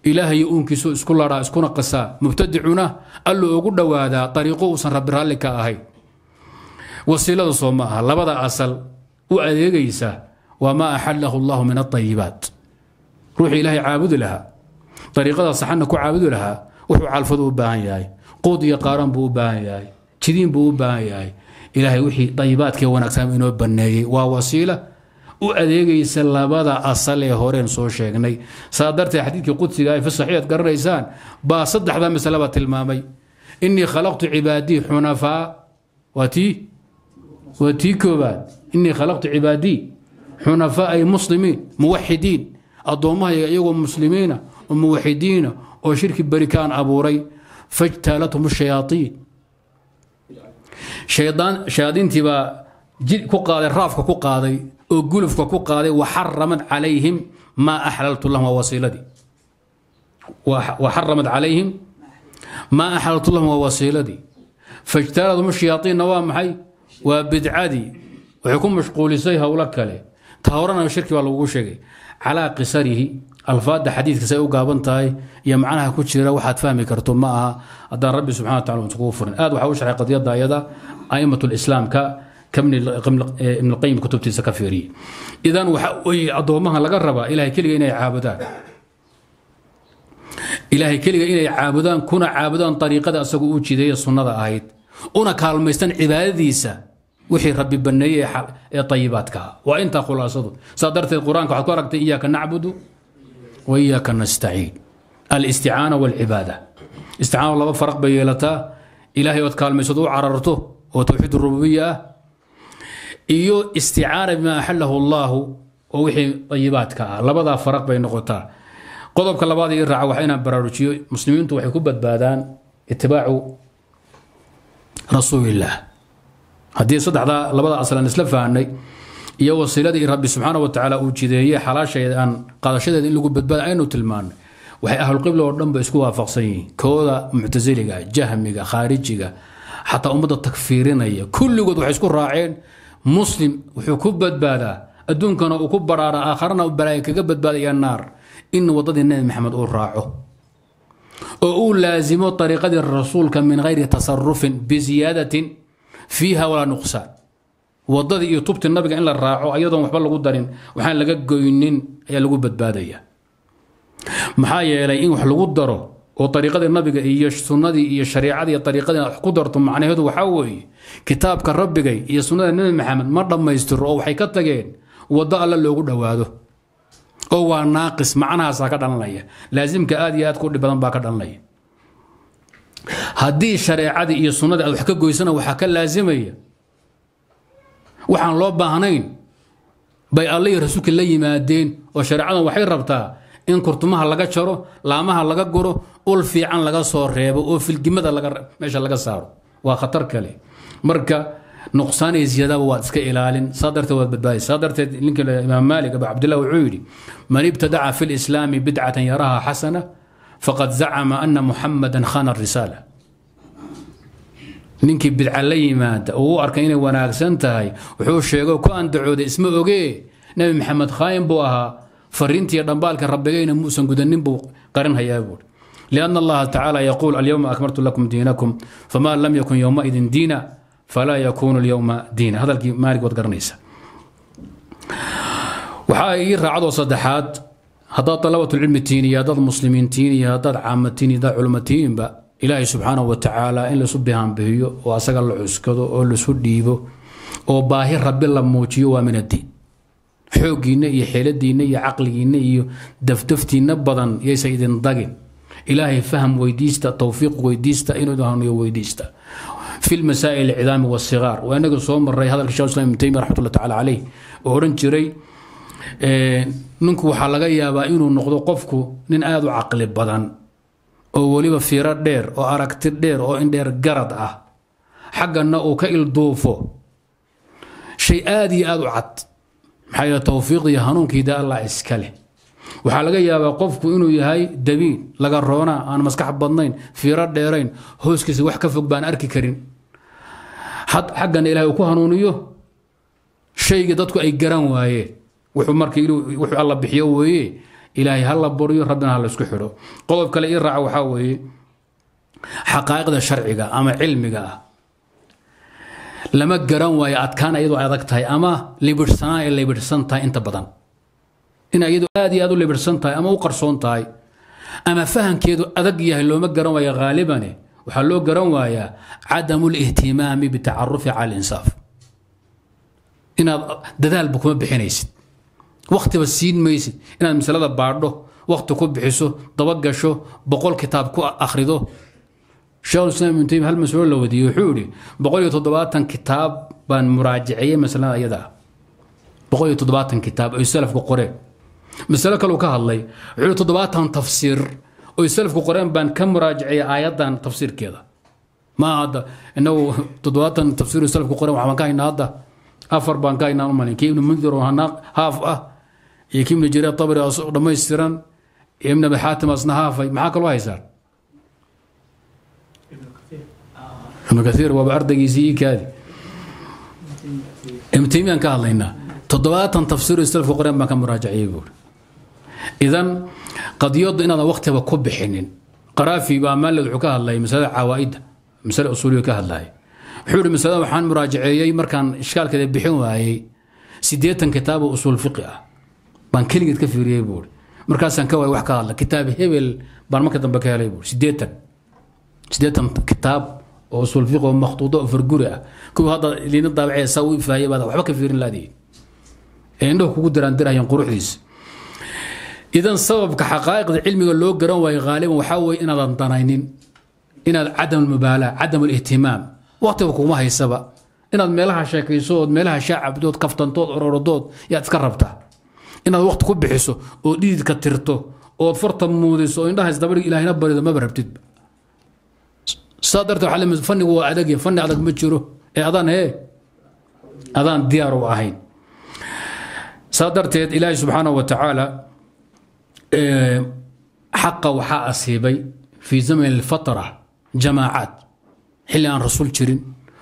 ilaahay uunkiisu isku laraa iskuna qasaa mubtadicuna allu ugu dhowaadaa ariiqo uusan rabbi raalli ka ahayn wasiilada soo ma aha. Labada asal u adeegaysa waa maa axalahu allahu min aayibaat ruuxii ilaahay caabudi lahaa. Ariiqada saxanna ku caabudi lahaa wuxuu calfadu u baahan yahay. Quud iyo qaaran buu u baahan yahay. Jidiin buu u baahan yahay. Ilaahay wixii ayibaadkee wanaagsan inoo baneeyey waa wasiila u adeegaysa labada asal ee horeen soo sheegnay. Saa darteed xadiidkii qudsiga ay fi saxiixad garanaysaan baa saddexda masaleba tilmaamay. Inii khalaqtu cibaadii xunafaa waa tii waa tii koobaad inii khalaqtu cibaadii xunafaa ay muslimiin muwaxidiin. Addoommahayga iyagoo muslimiina oo muwaxidiina oo shirki berikaan abuuray. Fajtaalathum shayaaiin shayaadiintii baa ku qaaday raafka ku qaaday oo gulufka ku qaaday waxaramad calayhim maa axlaltu lahum waa waxaramad calayhim maa axlaltu lahum waa wasiiladii fajtaaladhum shayaaiinna waa maxay? Waa bidcadii waxay ku mashquulisay howlo kale. Ta horena shirki baa lagugu sheegay. Calaa qisarihi alfaadda xadiidka say u gaaban tahay iyo macnaha ku jira waxaad fahmi karto ma aha. Haddaan rabbi subxana wa tacala kugu furin. Aad waxaa u sharxay qadiyadda ayada a'imat lislaamka ibn qayim kutubtiisa ka fiiriye. Idan waxa weye addoommaha laga rabaa ilahay keliga inay caabudaan. Ilaahay keliga inay caabudaan kuna caabudaan ariiqada asagu uu jideeye sunnada ahayd. Una kaalmaystaan cibaadadiisa wixii rabbi baneeyey ee ayibaadkaa waa intaa khulaasadu. Saa darteed qur'aanka waxaad ku aragtay iyaaka nacbudu wa iyaaka nastaciin. Alisticaana walcibaada. Isticaana laba faraq bay yeelataa. Ilaahay ood kaalmaysado u cararto oo towxiid rububiya ah iyo isticaana bima axalahu allaahu oo wixii ayibaadka ah. Labadaa faraq bay noqotaa. Qodobka labaad ii raaca waa inaan baraarujiyo. Muslimiintu waxay ku badbaadaan itibaacu rasuulillaah haddii saddexdaa labada aslan isla fahanay iyo wasiiladii rabbi subxaana wa tacaala uu jideeyey xalaasheeda aan qaadashadeeda in lagu badbaada aynu tilmaanay waxay ahlulqibla oo dhan ba isku waafaqsan yihiin. Kooda muctasiliga jahmiga khaarijiga xataa ummadda takfiirinaya kulligood waxay isku raaceen muslim wuxuu ku badbaadaa adduunkana uu ku baraara aakharana balaaya kaga badbaadaya naar. In wadadii nebi maxamed uu raaco. Oo uu laasimo ariiqadii rasuulka min hayri tasarufin biziyaadatin fiiha walaa nuqsaan. Wadadii iyo tubti nabiga in la raaco ayadoon waxba lagu darin waxaan laga goynin ayaa lagu badbaadaya. Maxaa yeelay in wax lagu daro oo ariiqadii nabiga iyo sunnadii iyo shariicadii ariiqadii ku darto macnaheedu waxaa weeye kitaabka rabbigay iyo sunnada nebi maxamed ma dhammaystiro oo waxay ka tageen waddo alle loogu dhowaado. Oo waa naaqis macnahaasaa ka dhalanaya. Laasimka aad iyo aad ku dhib badan baa ka dhalanaya. Haddii shareecadii iyo sunnadii aad wax ka goysana waxaa ka laasimaya waxaan loo baahnayn bay alle iyo rasuulka la yimaadeen oo shareecadan waxay rabtaa in kurtumaha laga jaro laamaha laga guro ul fiican laga soo reebo oo filgimada meesha laga saaro. Waa khatar kale. Marka nuqsaan iyo ziyadaba waad iska ilaalin. Saa darteed waad badbaadaysa saa darteed ninka imaam maalik abu cabdillah wuxuu yidhi man ibtadaca fi lislaami bidcatan yaraha xasana faqad zacama ana muxamadan khana risaala. Ninkii bidca la yimaada oo u arkay inay wanaagsan tahay wuxuu sheego ku andacooday isma ogee nebi maxamed khaayin buu ahaa. Fariintiiyo dhambaalka rabbigayna muusan gudanin buu qarinhayaa buuri لأن الله تعالى يقول اليوم أكملت لكم دينكم فما لم يكن يومئذ دينا فلا يكون اليوم دينا هذا مالك وتقرنيسا waxaa ii raacdoo saddexaad haddaad dalabatulcilmi tihiin iyo haddaad muslimiin tihiin iyo haddaad caamatihiin iyo haddaad culamo tihiinba ilaahay subxaanahu wa tacaala in laisu bihaanbihiyo oo asaga la cuskado oo laisu dhiibo oo baahi rabbi la muujiyo waa min addiin xooggiinna iyo xeeladiinna iyo caqligiinna iyo dafdaftiinna badan yaysa idin dagin ilaahay faham weydiista towfiiq weydiista inuu weydiista. Fi lmasaa'il alcidaami waasigaar waa inaga soo maray hadalka shekh islam ibn taymiya raxmatullah tacaala caleyh oo odhan jiray ninku waxaa laga yaabaa inuu noqdo qofku nin aada u caqli badan oo weliba fiiro dheer oo aragti dheer oo indheer garad ah. Xaggana uu ka ilduufo shay aada iyo aada u cad. Maxaa yeele towfiiqdii hanuunkiida allah iska leh waxaa laga yaabaa qofku inuu yahay dabiin laga roonaa aan maskax badnayn fiiro dheerayn hooskiisa wax ka fog baan arki karin. Xaggana ilahay uu ku hanuuniyo shaygii dadku ay garan waayeen. Wuxuu marka wuxuu alla bixiyo weeye ilaahay ha la baryo rabbina ha la isku xidho. Qodob kale ii raaca waxaa weeye xaqaa'iqda sharciga ama cilmiga ah. Lama garan waayo adkaan iyadoo adag tahay ama libidhsanaa ay libidhsan tahay inta badan in iyadu aad iyo aad u libidhsan tahay ama u qarsoon tahay ama fahamkeedu adag yahay looma garan waayo haalibane waxaa loo garan waayaa cadamu lihtimaami bitacarufi cala alinsaaf inaad dadaalba kuma bixinaysid. Waktiba siin maysid inaad masalada baadho wakti ku bixiso dabagasho boqol kitaab ku akhrido. Sheekhulislaam ibnu taymiya hal masalo la wadiiyey wuxuu yihi boqol iyo toddobaatan kitaab baan muraajaciyey masalada iyada ah. Boqol iyo toddobaatan kitaab ay salafku qoreen masalo kaleu ka hadlay wuxuu toddobaatan tafsiir oy salafku qoreen baan ka muraajaciyey aayaddan tafsiirkeeda. Ma hadda inagu toddobaatan tafsiir salafku qoreen waxbaan ka haynaa hadda. Afar baan ka haynaa umalin kii ibnu mundir oo haaf ah. Iyo kii ibnu jareer tabri oo dhammaystiran. Iyo ibn abi xaatim asna haafay. Maxaa kaloo haysaan ibnu kaiir waaba ardaygiisii ii kaadi ibnu ka hadlaynaa. Toddobaatan tafsiir salafku qoreen baan ka muraajaciyey buuri idan qadiyadu inaadan waktiba ku bixinin qaraafi baa maaled wuxuu ka hadlayay masalada cawaa'idda masale usuuliga ka hadlaya wuxuu yihi masalada waxaan muraajaceeyey markaan ishkaalkeeda bixin waayey siddeetan kitaab oo usuul fiqi ah. Baan keligeed ka fiiriyey buuri markaasaan ka waayay wax ka hadla kitaab hebel baan marka dambe ka helay buuri siddeetan siddeetan kitaab oo usuul fiqi oo makhtuudo oo farguri ah. Kuwa hadda liina daabacee saa u ifaayay baad waxba ka fiirin laadiin ee indhahu kugu diraandirayaan quruxdiisa idan sababka xaqaa'iqda cilmiga loo garan waayo haaliban waxaa weye inaadan danaynin inaad cadam almubaalac cadam alihtimaam. Waqtiba kuma haysaba. Inaad meelaha sheekayso ood meelaha shaacabdood kaftantood ororodood yaad iska rabtaa inaad waqti ku bixiso oo dhididka tirto ood farta muudiso oo indhaha isdabadhig ilaahina barido maba rabtidba saa darteed waxaa fannigu waa adagya fanni adag ma jiro. Ee adaan hee adaan diyaar u ahayn. Saa darteed ilaahi subxaanahu wa tacaala xaqa waxaa asiibay fii zamani alfatra jamaacaad xilli aan rasuul jirin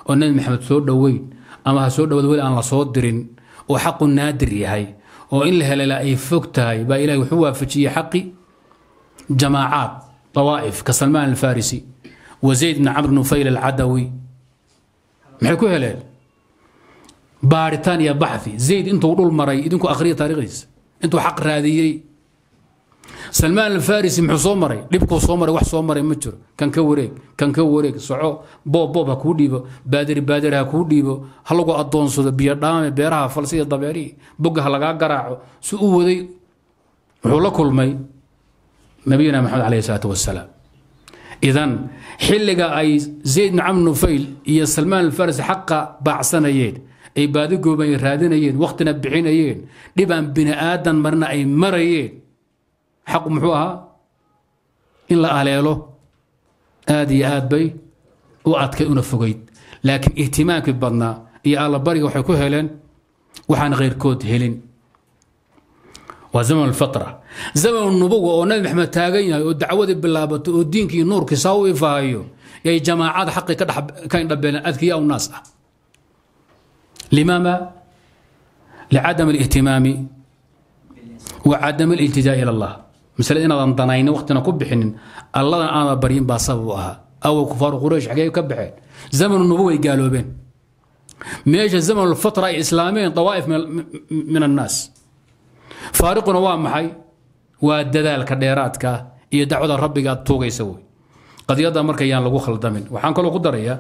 oo nebi maxamed soo dhoweyn ama ha soo dhowad weli aan la soo dirin oo xaqu naadir yahay oo in la helela ay fog tahay baa ilahi wuxuu waafajiyey xaqi jamaacaad dawaa'if ka salmaan alfarisi wa zayd bni camr nufayl alcadawi. Maxay ku heleen? Baaritaan iyo baxi zayd intuu dhul maray idinku akhriya taarikhdiisa intuu xaq raadiyey salmaan alfarisi muxuu soo maray? Dhibkuu soo maray wax soo maray ma jiro. Kan ka wareeg kan ka wareeg soco boob boob ha kuu dhiibo baadiri baadiri ha kuu dhiibo ha lagu adoonsado biyo dhaame beeraha falsiya dabeerihi bogga ha lagaa garaaco. Si u waday wuxuu la kulmay nabiyina maxamed caleyhi salaatu wasalaam idan xilliga ay zayd bn camr nufayl iyo salmaan alfarisi xaqa baacsanayeen ay baadi raadinayeen waktina bixinayeen dhib aan bini aadan marna ay marayeen xaqu muxuu ahaa? In la aleelo aad iyo aad bay u adkay una fogayd laakiin ihtimaamkii badnaa iyo allabariga waxay ku heleen waxaan khayrkood helin. Waa zaman alfatra zaman nubuwa oo nabi maxamed taagan yahay oo dacwadii bilaabato oo diinkii nuurkii saa u ifahayo yay jamaacada xaqii ka indhabeeleen adkiyaa naas ah. Limaama? Licadam alihtimaami wa cadam alijtijaa ila allah masalada inaadan danaynin waqtina ku bixinin alladan aada baryin baa sabab u ahaa. Awa kufaaru quraysh xagee ka baxeen. Zamanu nubuwa ay gaaloobeen. Meesha zaman alfatra ay islaameen dawaa'if min annaas. Faariquna waa maxay? Waa dadaalka dheeraadka iyo dacwada rabbiga tuugaysa wey qadiyadda marka yaan lagu khaldamin. Waxaan kaloo ku darayaa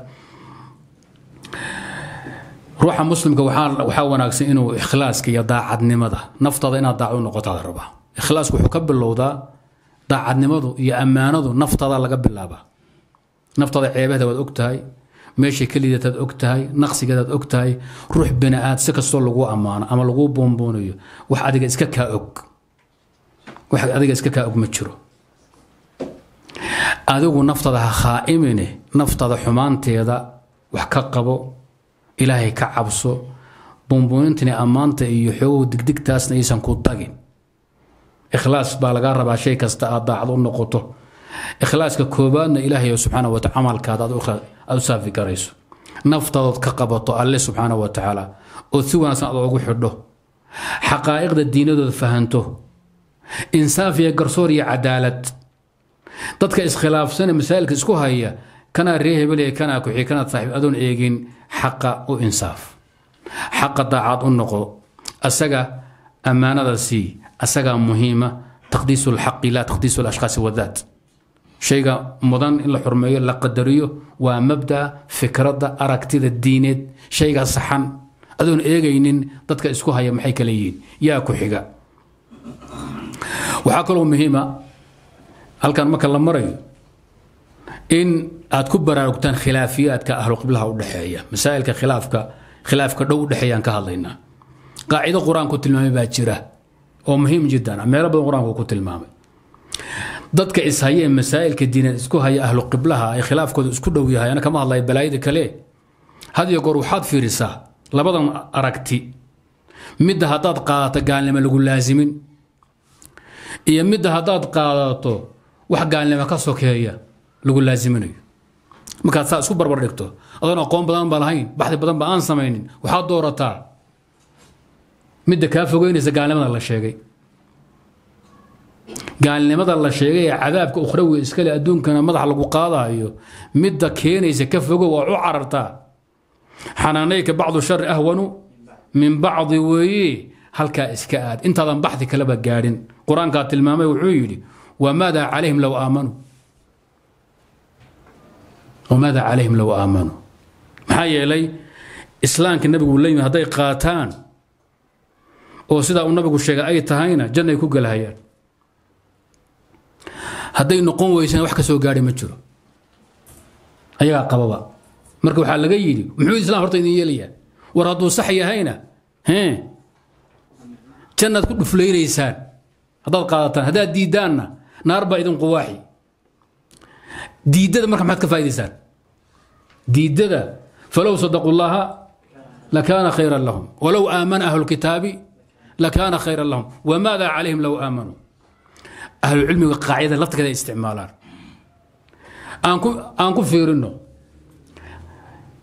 ruuxa muslimka waxaa wanaagsan inuu ikhlaaska iyo daacadnimada naftaada inaad daaco u noqoto la rabaa ikhlaasku wuxuu ka bilowdaa daacadnimadu iyo ammaanadu naftaada laga bilaabaa. Naftaada ceebaheeda waad og tahay meeshay ka liidataad og tahay naqsigeedaad og tahay ruux bini aad si kastoo lagu ammaano ama laguu boonboonayo wax adiga iska kaa og. Wax adiga iska kaa og ma jiro. Adigu naftaada ha khaa'imine naftaada xumaanteeda wax ka qabo ilaahay ka cabso boonboonintani ammaanta iyo xoogow digdigtaasna aysan ku tagin ikhlaas baa lagaa rabaa shay kasta aad daacad u noqoto. Ikhlaaska koobaadna ilaahay subxaana wataala camalkaada aad u saafi garayso. Naftaadood ka qabato alle subxaana wa tacaala oo si wanaagsan aad ugu xidho. Xaqaa'iqda diinadooda fahanto. Insaaf iyo garsoor iyo cadaalad. Dadka iskhilaafsane masaa'ilka isku haya kanaa ree hebel ee kanaa kuxi kanaad saaxiib adoon eegin xaqa u insaaf. Xaqa daacad u noqo. Asaga ammaanada sii asagaa muhiima taqdiisu lxaqi laa taqdiisu alashkhaasi wadaat shayga mudan in la xurmeeyo la qadariyo waa mabdaa fikradda aragtida diineed shayga saxan. Adoon eegaynin dadka isku haya maxay kale yihiin? Yaa ku xiga. Waxaa kaloo muhiima halkan marka la marayo in aad ku baraarugtaan khilaafiyaadka ahluqiblaha u dhexeeya masaa'ilka khilaafka khilaafka dhow u dhexeeyaan ka hadlaynaa qaacido qur'aanku tilmaamay baa jira oo muhiim jiddan meelo badan qur'aanku ku tilmaamay. Dadka ee masaa'ilka diineed isku haya ahlu qiblaha ay khilaafkooda isku dhow yahay ana kama hadlaya balaayada kale. Had iyo goor waxaad fiirisaa labadan aragti. Midda haddaad qaadato gaalnimo lagu laasimin iyo midda haddaad qaadato wax gaalnimo ka sokeeya lagu laasiminayo markaad saa isku barbar dhigto. Adoon aqoon badan ba lahayn baxdi badan ba aan samaynin. Waxaad doorataa midda kaa fogeynaysa gaalnimada la sheegay. Gaalnimada la sheegay ee cadaabka ukhrawiga iskale adduunkana madaxa lagu qaadayo midda keenaysa ka fogow waa u carartaa xanaanayka bacdu shari ahwanu min bacdi weeye halkaa iska aad. Intaadan baxdi kaleba gaadhin. Qur'aankaa tilmaamay wuxuu yidhi wamaada calayhim low aamanuu wamaada calayhim low aamanuu maxaa yeelay islaamka nabigu la yimid hadday qaataan oo sidaa uu nabigu sheegay ay tahayna jannay ku gelahayaan hadday noqon weysana wax ka soo gaadhi ma jiro. Ayagaa qababa. Marka waxaa laga yidhi muxuu islaam horta idin yeelayaa? War hadduu sax yahayna? Hee? Jannaad ku dhuflaynaysaan. Haddaad qaadataan haddaad diiddaanna naar baa idin quwaaxi. Diiddada marka maxaad ka faa'idaysaan diiddada falow sadaquu llaha lakaana khayran lahum. Walow aamana ahlu kitaabi lakaana khayran lahum wamaada calayhim low aamanuu ahlu cilmiga qaacidada laftigeeda ay isticmaalaan aan ku fiirino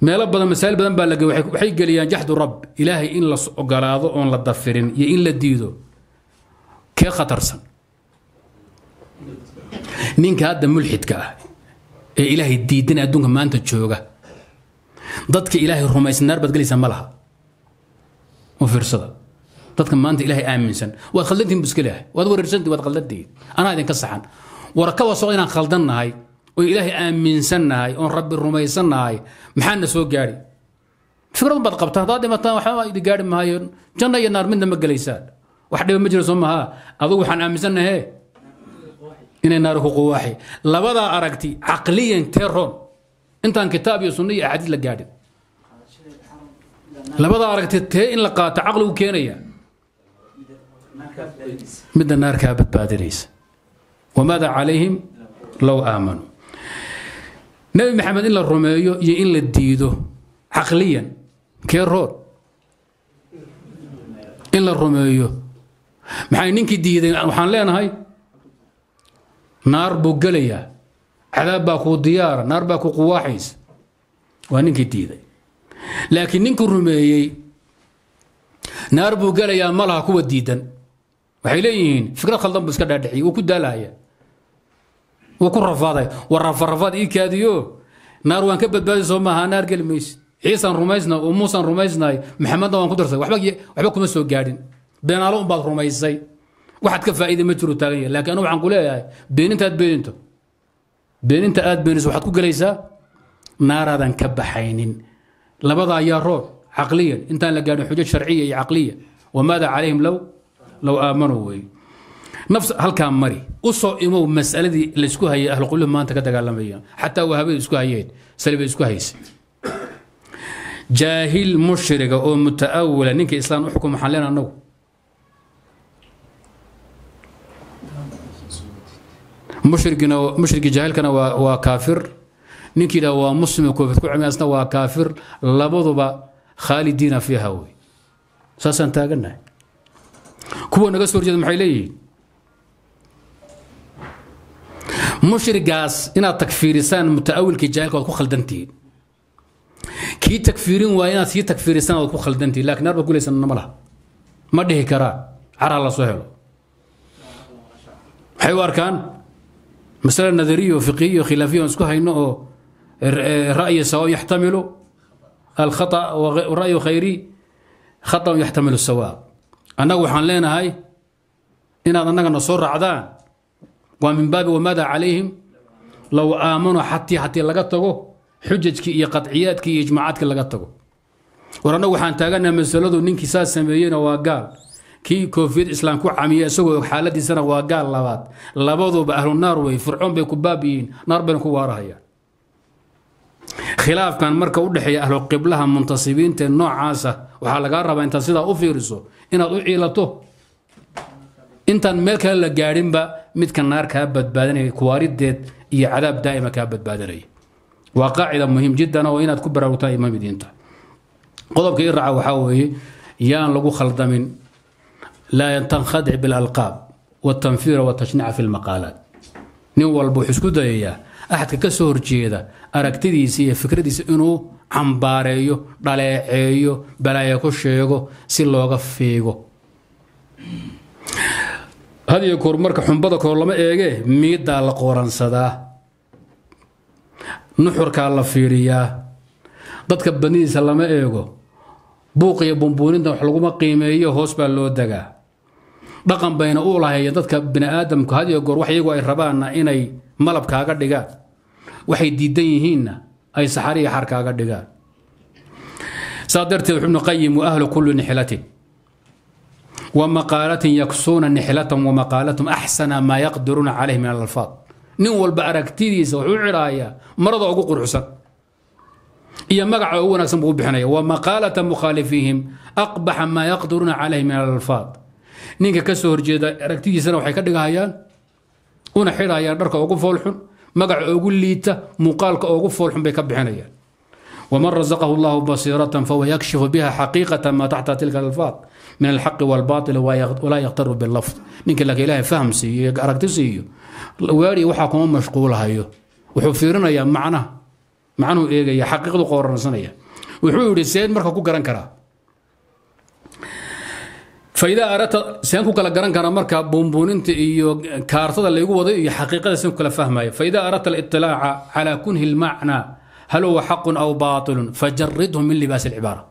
meelo badan masaa'il badan baa la waxay geliyaan jaxdu rab ilaahay in la ogolaado oon la dafirin iyo in la diido kee khatarsan ninka hadda mulxidka ah ee ilaahay diidan adduunka maanta jooga dadka ilaahay rumaysan naar baad gelaysaa ma laha u fiirsada dadka maanta ilaahay aaminsan. Waad khaldantihin bu iska leeyahay. Waad wareersantihin waad khaldantihin anaa idinka saxan. War ka waso inaan khaldan nahay oo ilaahay aaminsan nahay oon rabbi rumaysan nahay maxaana soo gaadhi fikrad baad qabtaa haddaad dhimataan waxba idi gaadhi maayo. Janno iyo naar midna ma gelaysaan. Wax dhiba ma jiro soo maha adugu waxaan aaminsannahe inay naar ku quwaaxi. Labadaa aragti caqliyan tee intaan kitaab iyo sunno iyo axaadiis la gaadhin. Labadaa aragti tee in la qaato caqligu keenaya midda naarkaa badbaadinaysa. Wamaada calayhim low aamanuu nebi maxamed in la rumeeyo iyo in la diido caqliyan kee roon in la rumeeyo. Maxay ninkii diiday waxaan leenahay naar buu gelayaa. Cadaab baa kuu diyaara naar baa ku quwaaxaysa. Waa ninkii diiday. Laakiin ninkii rumeeyey naar buu gelayaa ma laha kuwa diidan waxay leeyihiin fikrad khaldan buu iska dhaadhiciyey wuu ku daalaya wuu ku rafaaday. War rafarafaad ii kaadiyo naar waan ka badbaadi soo maaha naar geli mayse ciisaan rumaysna oo muusaan rumaysnahay maxamedna waan ku darsay. Waxba kuma soo gaadhin. Beenaalo unbaad rumaysay. Waxaad ka faa'iida ma jiro taagan yahay. Laakiin anu waxaan ku leeyahay beeninta aad beeninto. Beeninta aad beeniso waxaad ku gelaysaa? Naaraadan ka baxaynin. Labada ayaa roon caqliyan. Intaan la gaadhin xujo sharciya iyo caqliya. Wamaada calayhim low low aamanuu wey nafs halkaa mari. U imow masaladii laysku hayay ahluquluh maanta ka dagaalamayaan xataa wahabada isku hayeen saliba isku haysay jaahil mushriga oo mutaawila ninka islaan u xukum maxaan leenahay annagu? Mushrigina mushrigii jaahilkana waa waa kaafir. Ninkii waa muslim koofid ku cimi waa kaafir. Labaduba khaalidiina fiiha wey saasaan taagannahay kuwa naga soo horjeeda maxay leeyihiin? Mushrigaas inaad takfiirisaan mutaawilkii jaahilka waad ku khaldantihiin kii takfiirin waaya inaad sii takfiirisaan waad ku khaldantihiin laakiin naar baad gulaysanna ma ma dhihi karaan caraa la soo helo. Maxay u arkaan? Masale nadariyo fiqiyo khilaafiyo aan isku hayno oo ra'yi sawa yaxtamilu alkhata ra'yu khayri khata yaxtamilu sawa annagu waxaan leenahay inaad annagana soo raacdaan. Waa min baabi wamaada calayhim. Low aamanu xatii xatii laga tago xujajkii iyo qadciyaadkii iyo ijmaacaadkii laga tago. War annagu waxaan taaganaha masaladu ninkii saas sameeyeyna waa gaal. Kii koofiyad islaam ku camiya isagoo og xaaladiisana waa gaal labaad. Labaduba ahlu naar wey fircoon bay ku baabiyiin naar bayna ku waarahayaan khilaafkan marka u dhexeeya ahlu qiblaha muntasibiinta noocaasa waxaa lagaa rabaa intaad sidaa u fiiriso inaad u ciilato. Intaan meel kale la gaadhinba midka naar kaa badbaadanaya kuwaarideed iyo cadaab daa'ima kaa badbaadanaya waa qaacida muhiim jiddan oo inaad ku baraarugtaan imaamidiinta qodobka i raaca waxaa weeye yaan lagu khaldamin laa tankhadic bilalqaab waltanfiira watashnica fi lmaqaalaat nin walba wuxuu isku dayayaa axadka ka soo horjeeda aragtidiisa iyo fikradiisa inuu cambaareeyo dhaleeceeyo balaayo ku sheego si looga fiigo. Hadiyo koor marka xumbada koor lama eege miiddaa la qooransadaa nuxurkaa la fiiriyaa. Dadka banidiisa lama eego. Buuq iyo bumbuuninta wax laguma qiimeeyo hoos baa loo degaa dhaqan bayna u lahayeen dadka bini aadamku hadiyo goor wax iyagu ay rabaanna inay malab kaaga dhigaan waxay diidan yihiinna ay saxari iyo xar kaaga dhigaan saa darteed ibnu qayim ahlu kulli nixilatin wa maqaalatin yaksuuna nixlatan wa maqaalatum axsana maa yaqdiruuna calayh min alalfaad. Nin walba aragtidiisa wuxuu cidhaayaa marada ugu quruxsan. Iyo magaca ugu wanaagsan buu u bixinaya. Wa maqaalata mukhaalifihim aqbaxa maa yaqdiruuna calayh min alalfaad. Ninka ka soo horjeeda aragtidiisana waxay ka dhigahayaan una xidhayaan dharka ugu foolxun magaca ugu liita muuqaalka ugu foolxun bay ka bixinayaan. Waman razaqahu allahu basiiratan fahuwa yakshifu biha xaqiiqata maa taxta tilka alalfaad min alxaqi walbaatil walaa yaqtaru bilafd ninka laakiin ilaahay faham siiyo aragti siiyo waari waxaa kuma mashquulahayo wuxuu fiirinayaa macnaha macnuhu eegaya xaqiiqdu qooransanaya wuxuu yidhi seen marka ku garan karaa faidaa aradta seen ku kala garan karaa marka buunbuuninta iyo kaartada laygu waday iyo xaqiiqada seen ku kala fahmaya faidaa aradta aliطilaaca calaa kunhi lmacnaa hal huwa xaqun aw baatilun fajaridhu min libaasi alcibaara.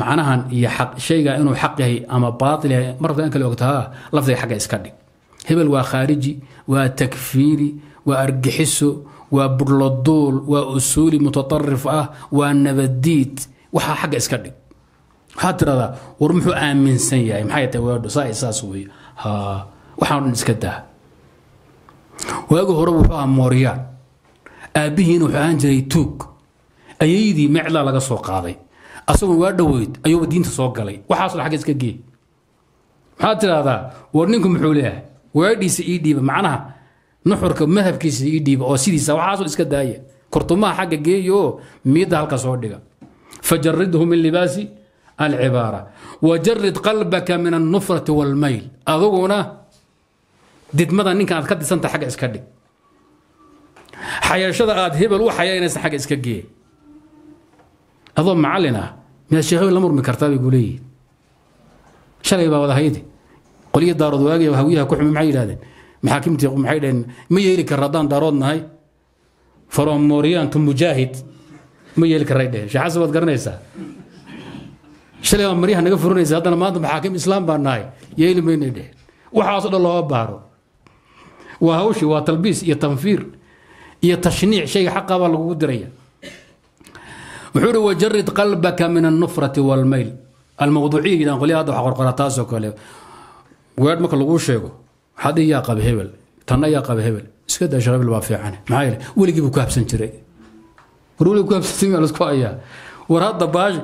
Macnahan iyo shayga inuu xaq yahay ama baatil yahay marabta in kale ogtaha lafdiga xagga iska dhig. Hebel waa khaariji waa takfiiri waa argixiso waa burladuul waa usuuli mutaarif ah waa nabadiid waxaa xagga iska dhig waxaad tiradaa war muxuu aaminsan yahay? Maxay tahay waadho saa ha waxaan dhan iska daa waagi hore wuxuu ahaa mooryaan aabbihiina wuxuu ahaan jiray tuug. Ayaydii meclaa laga soo qaaday. Asagoon waa dhoweyd ayuuba diinta soo galay. Waxaasoo xagga iska gee maxaad tidahdaa war ninku muxuu leeyahay? Weedhiisa ii dhiiba. Macnaha nuxurka madhabkiisa ii dhiiba oo sidiisa waxaasoo iska daaya kurtumaha xagga geeya miidda halka soo dhiga. Fajaridhu min libaasi alcibaara wajarid qalbaka min alnufrati walmayl aduguna didmada ninkan aad ka disanta xagga iska dhig xayashada aad hebel u xayaynaysa xagga iska gee adoo macallin ah miyaad sheekh hebel la murmi kartaa bay ku shalay baa wada haydi qolyo daarood waagiya hawiyaha ku xumi maxay yidhahdeen maxaakimtii maxay dhaheen ma yeeli karra haddaan daarood nahay from morian to mujaahid ma yeeli karray dheheen sheekh xasan waad garanaysaa shalay baa maryaha naga furanaysa haddana maanta maxaakim islaam baa nahay. Yeeli maynay dheheen waxaasoo dhan looga baaro. Waa hawshi waa talbiis iyo tanfiir iyo tashniic shayga xaqa baa lagugu diraya. Wuxuu uhi wajarid qalbaka min alnufrati walmayl. Almawduuciya qolyaha hadda waxa qorqoraa taasoo kale. Weedh marka laguu sheego waxaad dhihi yaa qaba hebel tanna yaa qaba hebel. Iska daa sheekh hebel waa fiicane maxaa yeele weligii buu ku habsan jiray. War weligii ku habsan lasku hayaa. War hadda baash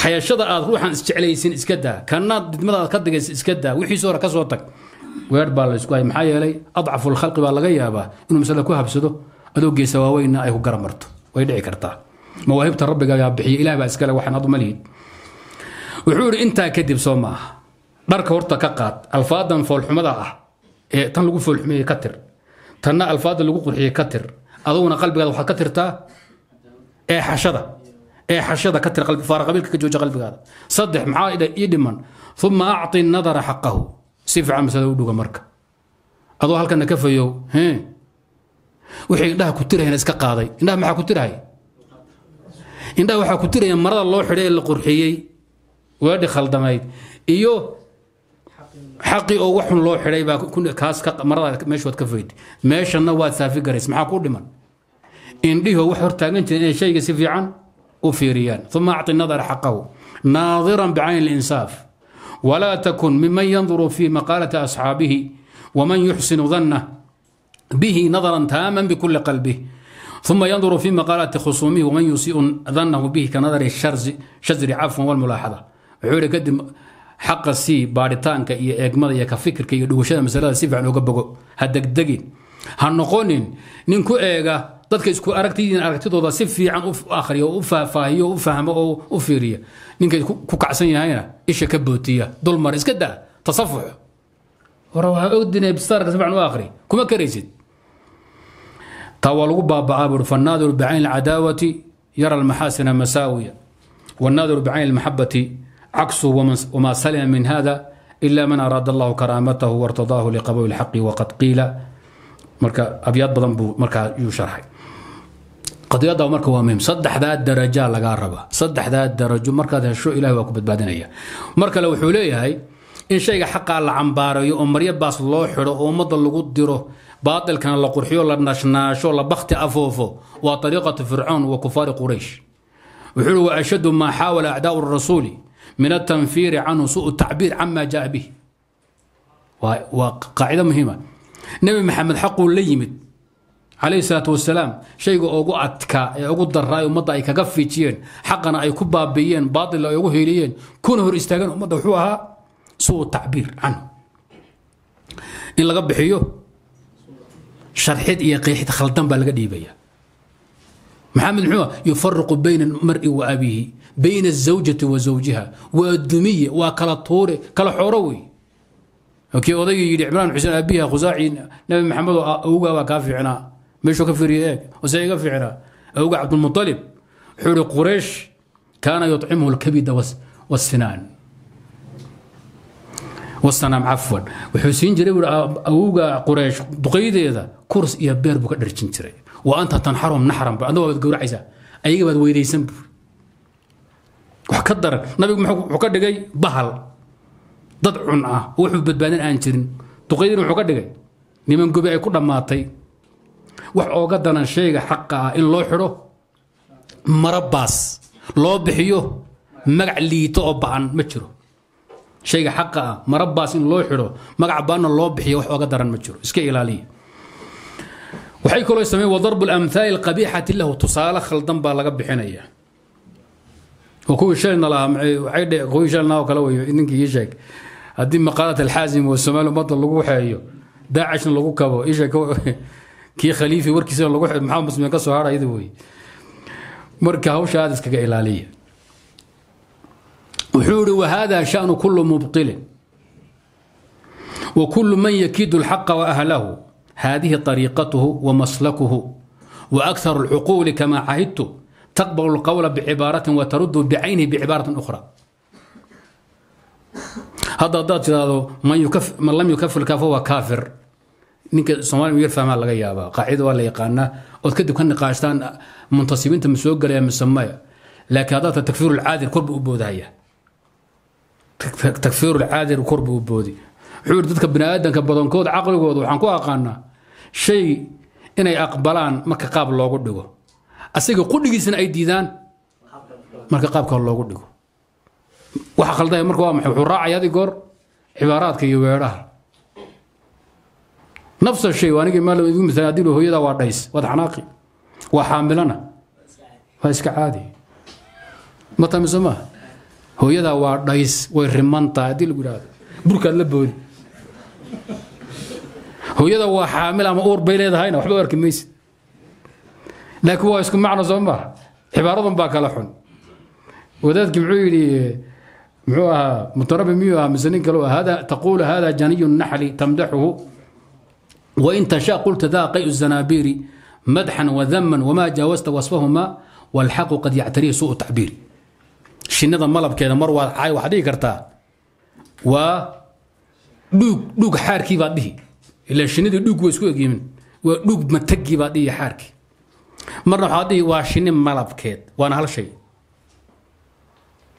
xayashada aad ruuxan isjeclaysin iska daa. Kana didmada aad ka digaysa iska daa. Wixiisa hore ka soo tag. Weer baa la isku hay maxaa yeelay adcafu lkhalqi baa laga yaabaa inuu masale ku habsado adoo geesa waaweynna ay ku garamarto. Way dhici kartaa. Mawaahibta rabbigagaa bixiya. Ilah baa iskale waxaan adu ma lihid wuxuu ihi intaa kadib soo maaha dharka horta ka qaad. Alfaadan foolxumada ah ee tan lagu foolxumeeyey ka tir. Tanna alfaada lagu qurxiyey ka tir. Aduguna qalbigaada waxaad ka tirtaa ee xashada ee xashada ka tir faaraqabiilka ka jooja qalbigaada. Saddex maxaa ii dhiman? Uma acطi nadara xaqahu. Si fiican masada u dhuga marka. Adoo halkana ka fayow wixii indhaha ku tirahayna iska qaaday. Indhaha maxaa ku tirahay? Indhaha waxaa ku tiraya marada loo xidhay ee la qurxiyey. Weedhi khaldamayd. Iyo xaqii oo waxun loo xidhay baa meeshood ka fayd meeshana waad saafi garays. Maxaa ku dhiman? Indhihoo wax hortaagan jireen inay shayga si fiican u fiiriyaan uma acطi nadara xaqahu naadiran bicayni اlinsaaf ولا تكن ممن ينظر في مقالة أصحابه ومن يحسن ظنه به نظرا تاما بكل قلبه ثم ينظر في مقالة خصومه ومن يسيء ظنه به كنظر الشرز شزر عفوا والملاحظة وحول قدم حق السي باريتانك إيا إيقمضة إيا كفكر كي يدوشنا مسألة سيفع لو قبقو ha noqonin nin ku eega dadka isku aragtaiin aragtidooda si fiican u ariya u faahfaahiyo u fahmo oo u fiiriya ninkay ku kacsan yahayna isha ka bootiya. Dulmar iska daa. Tasafuxo hore waxaa ogdinay bistaarka si fiican u akhri. Kuma karaysid. Taa waa lagu baabacaa buuri fannaadiru bicayni alcadaawati yara almaxaasina masaawiya. Wannaadiru bicayni almaxabati caksu wamaa salima min hada ila man araada allahu karaamatahu wartadaahu liqabuli lxaqi waqad qiila marka abyaad badan buu markaa yuu sharxay. Qadiyadda marka waa muhiim saddexdaa daraja lagaa raba. Saddexdaa darajo markaad hesho ilahi waa ku badbaadinaya. Mar kale wuxuu leeyahay in shayga xaqaa la cambaarayo oo maryo baas loo xidho oo ummadda lagu diro baatilkana la qurxiyo la nashnaasho la bakti afoofo waa ariiqatu fircoon wa kufaari quraysh. Wuxuu uhi wa ashadu maa xaawala acdaau rasuuli min atanfiiri canhu suu tacbiir cama jaa bih waa qaacido muhiima nebi maxamed xaquu la yimid. Calayhi salaatu wasalaam shayga ugu adkaa ee ugu daraa ummadda ay kaga fiijiyeen xaqana ay ku baabiiyeen baatilna ay ugu heeliyeen kuna hor istaageen ummadda wuxuu ahaa suu tacbiir canhu. In laga bixiyo sharxid iyo qeexid khaldan baa laga dhiibaya. Maxamed muxuu yufariqu bayna almar'i wa abiihi bayna azawjati wa zawjiha. Waa dumiye waa kala tuure kala xooro wey kii odaygii yidhi cimraan xuseen aabiha khusaaci nabi maxamed oo awga baa kaa fiicnaa. Meeshuu ka fiiriya eeg ose iga fiicnaa? Awga cabdulmuطalib wuxuu ihi quraysh kaana yuطcimuhu lkabida wasinaan wasanaam cafwan. Wuxuu siin jiray buui awowga quraysh duqaydeeda kurs iyo beer buu ka dharjin jiray. Wa anta tanxarum naxran adna waad gowracaysaa. Ayaga baad weydaysan buuri wax ka daran nabigu muxuu ka dhigay bahal dad cun ah wuxuu badbaadin aan jirin. Duqaydina wuxuu ka dhigay. Niman gobi ay ku dhammaatay. Wax ooga danan shayga xaqa ah in loo xidho. Marabaas. Loo bixiyo. Magac liito oo ba'an ma jiro. Shayga xaqa ah marabaas in loo xidho. Magac ba'anna loo bixiyo wax ooga daran ma jiro. Iska ilaaliya. Waxay kaloo sameeyeen wadarbu alamhaali alqabiixati lahu. Tusaale khaldan baa laga bixinaya. Oo kuwii shalna lahaa waxay dhe oo kale wey ninkii ii sheeg haddii maqaalat alxaazim wa somaali ummadda lagu waxeeyo daacishna lagu kabo isha kii khaliifi warkiisa lagu maxamed muslimin ka soo hadhayda wey marka hawsha aad iskaga ilaaliya wuxuu ihi wahada shanu kulu mubطilin وكل من يكيد الحق وأهله هذه طريقته ومسلكه وأكثر العقول كما عهدت تقبل القول بعبارة وترد بعينه بعبارة أخرى hadda haddaad tidhaahdo man lam yukafir ka fahuwa kaafir. Ninka somalia yar fahmaa laga yaabaa. Qaacida waa la yaqaanaa. Ood kadib ka niqaashtaan ah, muntasibiinta ma soo mise maya laakiin haddaad takfiiru lcaadir korba u boodahaya. Takfiiru lcaadir korba u boodi. Wuxuu yidhi dadka biniaadanka badankooda caqligooda waxaan ku aqaanaa. Shay inay aqbalaan marka qaab loogu dhigo. Asiga qudhigiisana ay diidaan marka qaabka loogu dhigo waxa khaldaya marka waa maxay? Wuxuu raacaya adi goor cibaaraadka iyo weedhaha nafsa shay anigii maal igu misaal haddii hooyada waa dhays waad xanaaqi waa xaamilana waa iska caadi. Ma tamise maaha hooyada waa dhays way rimantahay haddii lagu yidhahdo burkaad la boodi. Hooyada waa xaamil ama uur bay leedahayna waxba arki maysid. Laakiin waa isku macno soo maaha cibaaradan baa kala xun. Wadaadkii muxuu yidhi muxuu ahaa mutarabi miyuu ahaa mise nin kale hada taquulu hada janiyu naxli tamdaxuhu wain tashaa qulta daa qayu zanaabiiri madxan wadaman wamaa jaawasta wasfahumaa walxaqu qad yactarihi suu tacbiir. Shinnada malabkeeda mar waad caay waxaad dhihi kartaa waa dhuug dhuug xaarkii baad dhihi. Ilaa shinnidii dhuug way isku egyimin waa dhuug matagii baad dhihi xaarkii. Marna waxaad dhihi waa shinni malabkeed waana hal shay.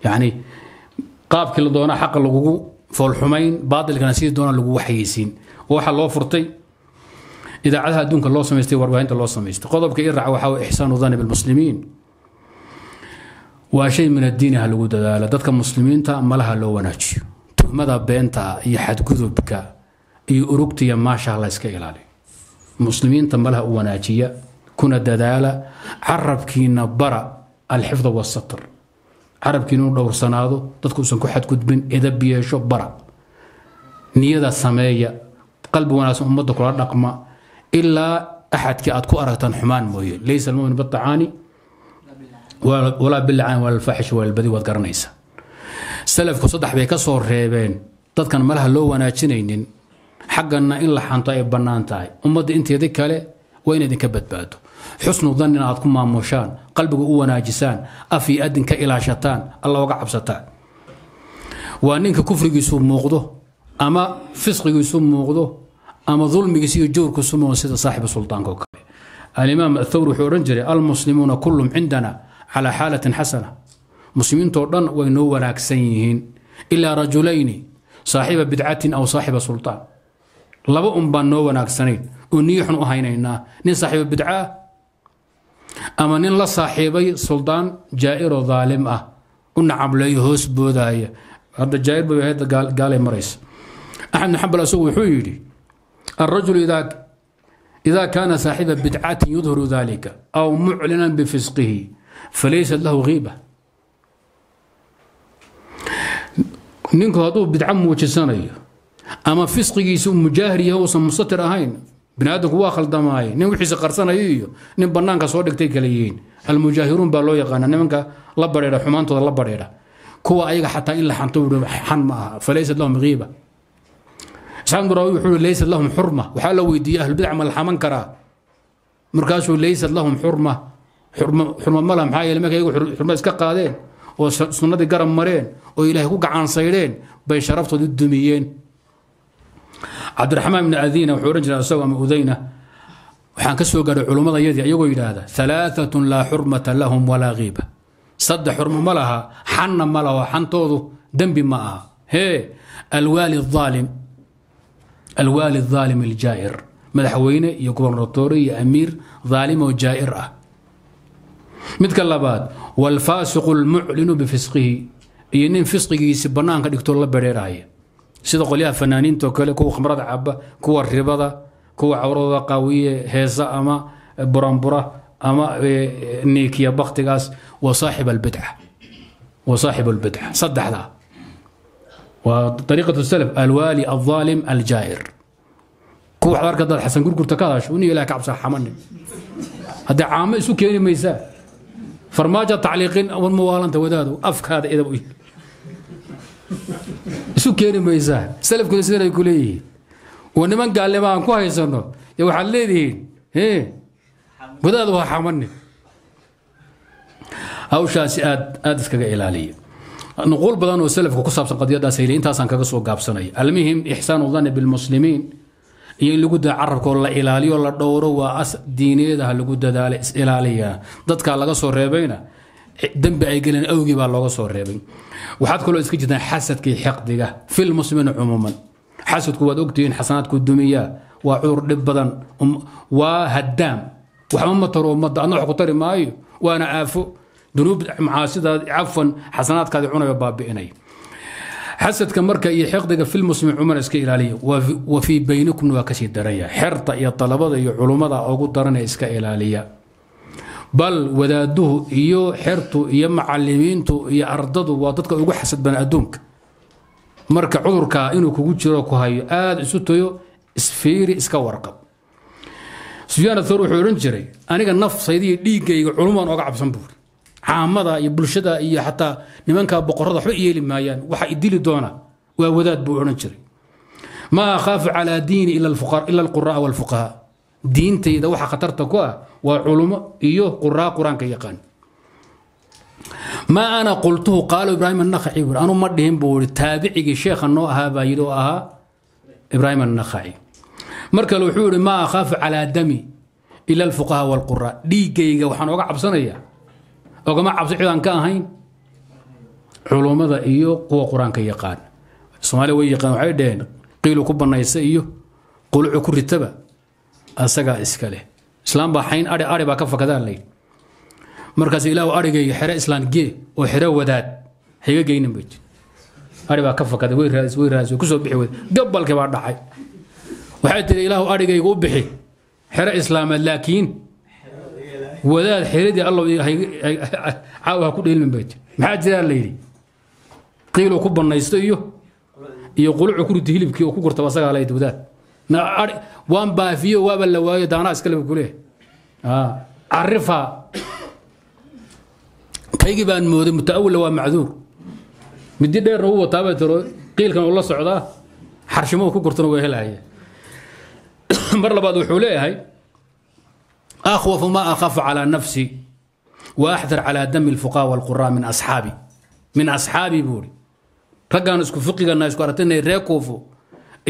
Yacni qaabkii la doonaa xaqa lagugu foolxumayn baadilkana sidii doona lagu waxayeysiin waxaa loo furtay idaacadaha adduunka loo samaystay warbaahinta loo samaystay qodobka i raaca waxaa ixsaanu dani bilmuslimiin. Waa shay min addiini ha lagu dadaalo. Dadka muslimiinta malaha loo wanaajiyo. Tuhmada beenta iyo xadgudubka iyo urugta iyo maashaha la ilaaliyo muslimiinta malaha u wanaajiya kuna dadaala carabkiina bara alxifda wasatr carabkiina inu dhowrsanaado dadku usan ku xadgudbin edab yeesho bara niyada sameeya qalbi wanaagsan ummadda kula dhaqma ilaa axadkii aad ku aragtaan xumaan mooye. Laysa almumin biacaani walaa bilacaan wala alfaaxish waad garanaysa salafku saddex bay ka soo reebeen. Dadkan malaha loo wanaajinaynin xaggana in la xanto ay bannaan tahay. Ummadda inteeda kale waa in idinka badbaado xusnu dannin aad ku maamushaan qalbiga u wanaajisaan af adin ka ilaashataan alla oga cabsataan waa ninka kufrigiisu muuqdo ama fisqigiisu muuqdo ama dulmigiis iyo jowrkiisu muuqdo sida saaxibu sultaanka oo kale. Alimaam athawri wuxuu odhan jiray almuslimuuna kullum cindana calaa xaalatin xasana. Muslimiintoo dhan way noo wanaagsan yihiin. Ilaa rajulayni saaxiba bidcatin aw saaxiba sultaan. Laba un baan noo wanaagsanayn oo niyaxun u haynaynaa nin saaxiiba bidca ama nin la saaxiibay suldaan jaairo daalim ah u nacableeyo hoos boodaaya hadda jaairbaagaalay maraysa. Axmed bin xambal isagu wuxuu yidhi arajulu idaa kaana saaxiba bidcatin yudhiru dalika aw muclinan bifisqihi falaysat lahu hiiba ninku hadduu bidco muujisanayo ama fisqigiisu mujaahir yahay uusan musatir ahayn bini aadamku waa khaldamaaye. Nin wixiisa qarsanayo iyo nin banaanka soo dhigtay kala almujaahiruun baa loo yaqaana nimanka la badheedha xumaantooda la badheedha kuwa ayaga xataa in la xanto xan ma aha falaysat lahum ghiiba. Isxaaq muraawi wuxuu laysat lahum xurma. Waxaa la weydiiyey ahlulbidca ma la xaman karaa. Markaasuu laysat lahum xurma. Xurma mala maxaa yeele markay iyagu xurma iska qaadeen oo sunnadii garab mareen oo ilaahay ku gacaansaydheen bay sharaftoodu dumiyeen cabdiraxmaan ibni adiina wuxuu odhan jiray isago ama udayna. Waxaan ka soo gaadhay culummada yadii iyagoo yidhaahda alaaatun laa xurmata lahum walaa ghiiba. Saddex xurmo ma laha xanna ma laho xantoodu dembi ma aha. Hee alwaali aalim alwaali aalim aljaa'ir madaxweyne iyo gobernatore iyo amiir aalim oo jaa'ir ah. Midka labaad waalfaasiqu lmuclinu bifisqihi iyo nin fisqigiisi bannaanka dhigtoo la bedheeraya sida qolyaha fanaaniinto kale kuwa khamrada caba kuwa ribada kuwa cawradooda qaawiye heesa ama burambura ama niikiya baktigaas wa saaxib albidca. Wa saaxib albidca. Saddexda. Waa dariiqatu salaf alwaali alظaalim aljaa'ir kuwa waxaad arka dad xasan gurgurta ka hadasho uni ilaah ka xamanin haddii caamo isu keeni maysaa farmaajo tacliiqin mawaalanta wadaado afkaada edab u isu keeni maysaa salafkuna sidan ay ku leeyihiin. Oo niman gaalnimo aan ku haysano y waxaad leedihiin wadaad waa xamanin hawshaasi aad aad iskaga ilaaliya. Nuquul badan oo salafka ku saabsan qadiyadaas ayli intaasaan kaga soo gaabsanaya almuhim ixsaanu dhanni bilmuslimiin iyo in lagu daa carabkoo la ilaaliyo la dhowro waa as diineedaha lagu dadaala is ilaaliyaa. Dadkaa laga soo reebayna dembi ay geleen awgii baa looga soo reebay. Waxaad kaloo iska jirtaan xasadkii xiqdiga fil muslimiina cumuuman. Xasadku waad ogtihiin xasanaadku dumiyaa waa cudur dhib badan waa hadaam waxba ma taro ummadda adna wax ku tari maayo waana aafo. Dunuub macaasidaad cafan xasanaadkaadi cunaya baabi'inay. Xasadka marka iyo xiqdiga fil muslim cumar iska ilaaliya wa fii baynikum waa ka sii daranya xerta iyo dalabada iyo culummada ugu daranee iska ilaaliya bal wadaaduhu iyo xertu iyo macalimiintu iyo ardadu waa dadka ugu xasad badan adduunka. Marka cudurkaa inuu kugu jiro ku hayo aada isu tayo isfiiri iska warqab. Sufyaan athor wuxuu odhan jiray aniga nafsaydiiyo dhiiggayga culumaan oga cabsan buuri. Caamada iyo bulshada iyo xataa nimanka boqorada waxba yeeli maayaan waxa idili doona. Waa wadaad buu odhan jiray. Maa akhaafu calaa diini ila alquraa walfuqahaa. Diintayda waxa khatarta ku ah waa culumo iyo quraa qur'aanka yaqaan. Maa ana qultuhu qaalo ibraahim annakhaci buuri anu ma dhihin buu ii taabicigii sheekha noo ahaa baa yidhi oo ahaa ibraahim annakhaci mar kale wuxuu yihi maa akhaafu calaa dami ila alfuqahaa walquraa. Dhiiggayga waxaan oga cabsanayaa ogama cabso cidaan ka ahayn. Culummada iyo kuwa qur'aanka yaqaan. Soomaaliya way yaqaan waxay dhaheen qiilu ku banaysa iyo qulucu ku ritaba asagaa iska leh islaam baa xayn ari ari baa ka fakadaan layd markaas ilaahu arigayga xere islaan gee oo xere wadaad hayga geynin bay jir. Ari baa ka fakaday way raadis way raadis way ku soo bixi wada gabalkii baa dhacay. Waxay tiri ilaahu arigayga u bixi xere islaameed laakiin wadaad xeradii allow ku dheelmin bay jir. Maxaa jiraa la yidhi? Qiiluu ku banaysto iyo iyo qulucu ku riti hilibkii oo ku gurtaba asagaa layd wadaad waan baafiyo waaba la waayo daanaa iskale kuleh carifa kaygii baan mooday mutaawila waa macduur. Midi dheerna u wataaba tiro qiilkan uu la socdaa xarshimo ku gurtana waa helaya mar labaad wuxuu leeyahay akhwafu ma akhafu calaa nafsi wa calaa dami alfuqaa walquraa min asxaabi. Min asxaabi buuri raggaan isku fiqigana isku aragtinay ree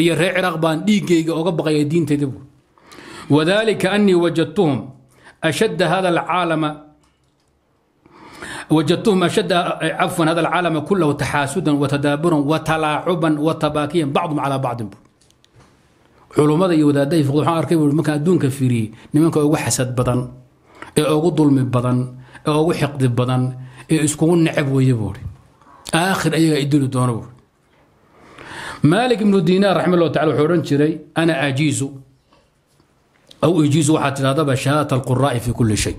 iyo ree ciraaq baan dhiiggayga oga baqaya diintayda buuri wadalika anii wajadtuhum ashadda hada alcaalama وجدتهم أشد عفوا هذا العالم كله تحاسدا وتدابرا وتلاعبا وتباكيا بعضهم على بعض علمada iyo wadaadada fiqh waxaan arkay buu markaan adduunka fiiriyey nimanka ugu xasad badan ee ugu dulmi badan ee ugu xiqdi badan ee iskugu necab weeye buuri aakhir ayagaa idili doono buuri maalik ibnu diinaar raxima allahu tacala wuxuu odhan jiray ana ajiizu. Aw ijiizu waxaad tidhahdaba shahaadata alquraa'i fi kulli shay.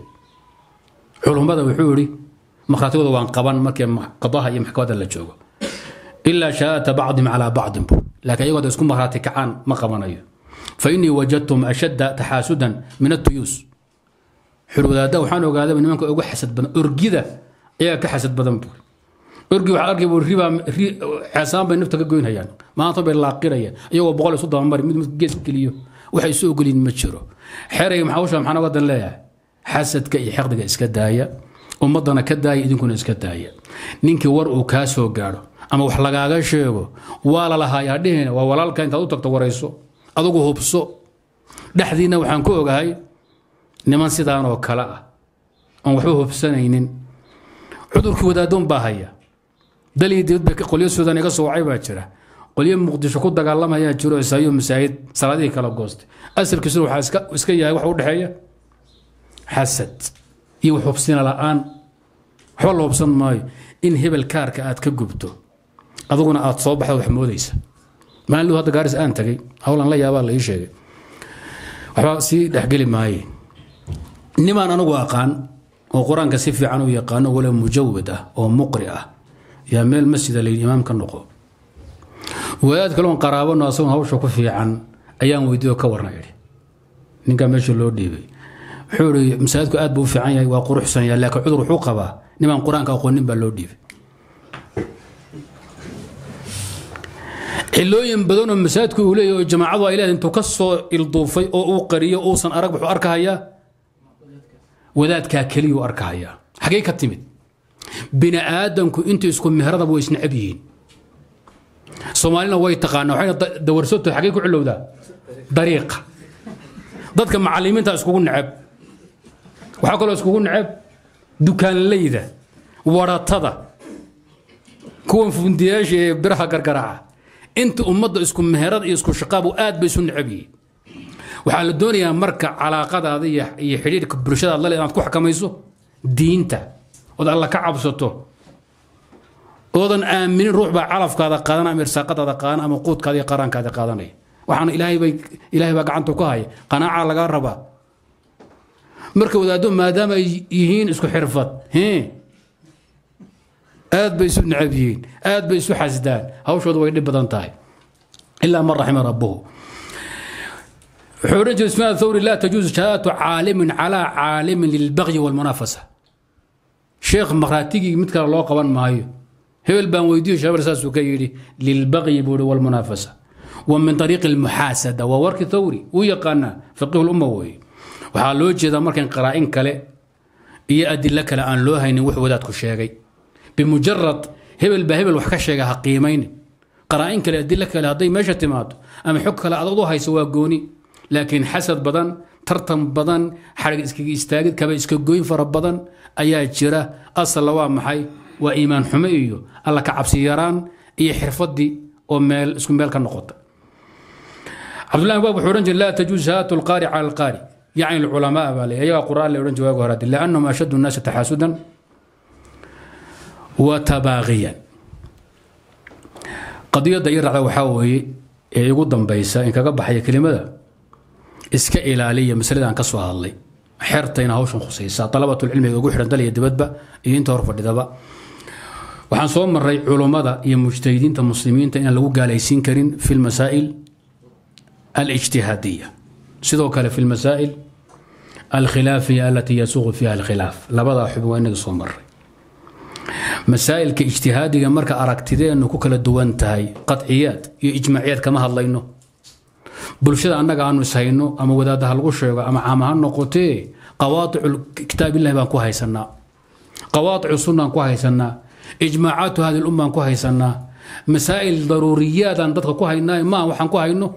Culummada wuxuu yidhi markhaatigooda waan qaban markii qadaha iyo maxkamadda la joogo. Ilaa shahaadata bacdihim calaa bacdin bu laakiin ayagoo da isku markhaati kacaan ma qabanayo. Fa innii wajadtum ashadda taxaasudan min atuyuus xulwadaada waxaan ogaadaba nimanka ugu xasad badan orgida ayaa ka xasad badan buuri orgi waxaa arkay ceesaan bay nafta ka goynayaan. Maanta bay laaqirayaan. Iyagoo boqol isu dabamari mid mid gees geliyo. Waxay isu ogolyiin ma jiro. Xerayga maxawsha maxaan oga dan leeyahay xasadka iyo xeqdiga iska daaya. Ummadana ka daaya idinkuna iska daaya. Ninkii war uu kaa soo gaadho ama wax lagaaga sheego waa lalahayaa dhihina waa walaalka intaad u tagto warayso adugu hubso. Dhexdiinna waxaan ku ogahay niman sidaan oo kale ah oon waxba hubsanaynin. Cudurkii wadaadoon baa haya suudaan iga soo wacay baa jira. Qolyo muqdisho ku dagaalamayaa jiro isayo masaajid salaadihii kala goostay. Asalkiisuna waxaa iska yahay wax u dhexeeya? Xasad. Iyo wax hubsina la'aan. Waxba la hubsan maayo in hebel kaarka aad ka gubto. Aduguna aad soo baxda wax moodaysa. Maalin hadda gaaris aan tagay howlan la yaabaa la ii sheegay. Waxba sii dhexgeli maaye. Nimaan anigu aqaan oo qur'aanka si fiican u yaqaano wala mujawid ah oo muqri ah yaa meel masjida layidhi imaam ka noqo. Wadaad kaloon qaraabano asagoon hawsha ku fiican ayaan weydiiyo ka warna idhi ninkaa meesha loo dhiibay. Wuxuu ihi masaajidku aad buu fiican yahay waa quruxsan yahay laakiin cudur wuxuu qabaa. Nimaan qur'aanka aqoonin baa loo dhiibay. Xilooyin badanoo masaajidku uu leeyahy oo jamaacadu ay leedahay intuu ka soo ilduufay oo uu qariyo uusan arag wuxuu arkahayaa wadaadkaa keliyuu arkahayaa xagee ka timid bini aadamku inta isku mehradaba way isnecab yihiin. Soomaalina way taqaanaa waxayna dawarsoto xagee ku cilowdaa dariiqa. Dadka macalimiinta iskugu necab waxaa kaloo iskugu necab dukaanleyda waratada kuwan fundiyaasha ee biraha gargaraaca. Inta ummadda isku meherada iyo isku shaqaabu aad bay isu necab waxaa la doonayaa marka calaaqadaada iyo xidhiirka bulshada aad la leed inaad ku xakamayso diinta ood alla ka cabsato. Oodan aaminin ruux baa calafkaada qaadana ama irsaaqadaada qaadana ama quudkaada qaraankaada qaadanaya waxaana ilaahay bay ilaahay baa gacanta ku haya qanaaca lagaa rabaa marka wadaaddo maadaama ay yihiin isku xirfad aad bay isu necab aad bay isu xasdaan. Hawshooda way dhib badan tahay. Ilaa man raxima rabbuhu. Wuxuu odhan jiray ismail thawri laa tajuusu shahaadatu caalimin calaa caalimin lilbagyi walmunaafasa sheekh maraatigii mid kale loo qaban maayo. Hebel baan weydiiyo shabar saasuu ka yidhi lilbagyi buu ihi walmunaafasa wa min ariiqi almuxaasada waa warki thawri uu yaqaanaa faqihu lumma weeye waxaa loo jeedaa markan qaraa'in kale iyo adilo kale aan loo haynin wax wadaadku sheegay. Bimujarad hebel baa hebel wax ka sheega ha qiimaynin. Qaraa'in kale adilo kale hadday meesha timaado ama xog kale adad u hayso waa gooni. Laakiin xasad badan tartan badan xarig iskaga istaagid kaba iska goyn fara badan ayaa jira. Asalla waa maxay? Waa iimaan xumo iyo alla ka cabsi yaraan iyo xirfadii oo meel isku meel ka noqota. Cabdullahi baab wuxuu odhan jiray laa tajuuz shahaadatu alqaari cala alqaari yacni alculamaa baa le ayagaa qur'aan le odhan jiray waagi hore liannahum ashaddu nnaasi taxaasudan wa tabaaqiyan. Qadiyadda ii racda waxaa weeye ee igu dambaysa in kaga baxaya kelimada iska ilaaliya masaladaan ka soo hadlay. Xertayna hawshan khusaysaa dalabatulcilmiga ugu xidhan daliya dibadba iyo inta hor fadhidaba. Waxaan soo maray culummada iyo mujtahidiinta muslimiinta inaan lagu gaalaysiin karin fi lmasaa'il alijtihaadiya sidoo kale fi lmasaa'il alkhilaafiya alatii yasuuqu fiha alkhilaaf. Labadaa xubin waa inaga soo maray masaa'ilka ijtihaadiga marka aragtideennu ku kala duwan tahay qadciyaad iyo ijmaaciyaad kama hadlayno bulshada annaga aanu ishayno ama wadaadaha lagu sheego ama caama ha noqotee qawaaicu kitaabillahi baan ku haysanaa qawaaicu sunnaan ku haysanaa ijmaacaatu hadi lummaan ku haysanaa masaa'il daruuriyaadaan dadka ku haynaa maa waxaan ku hayno?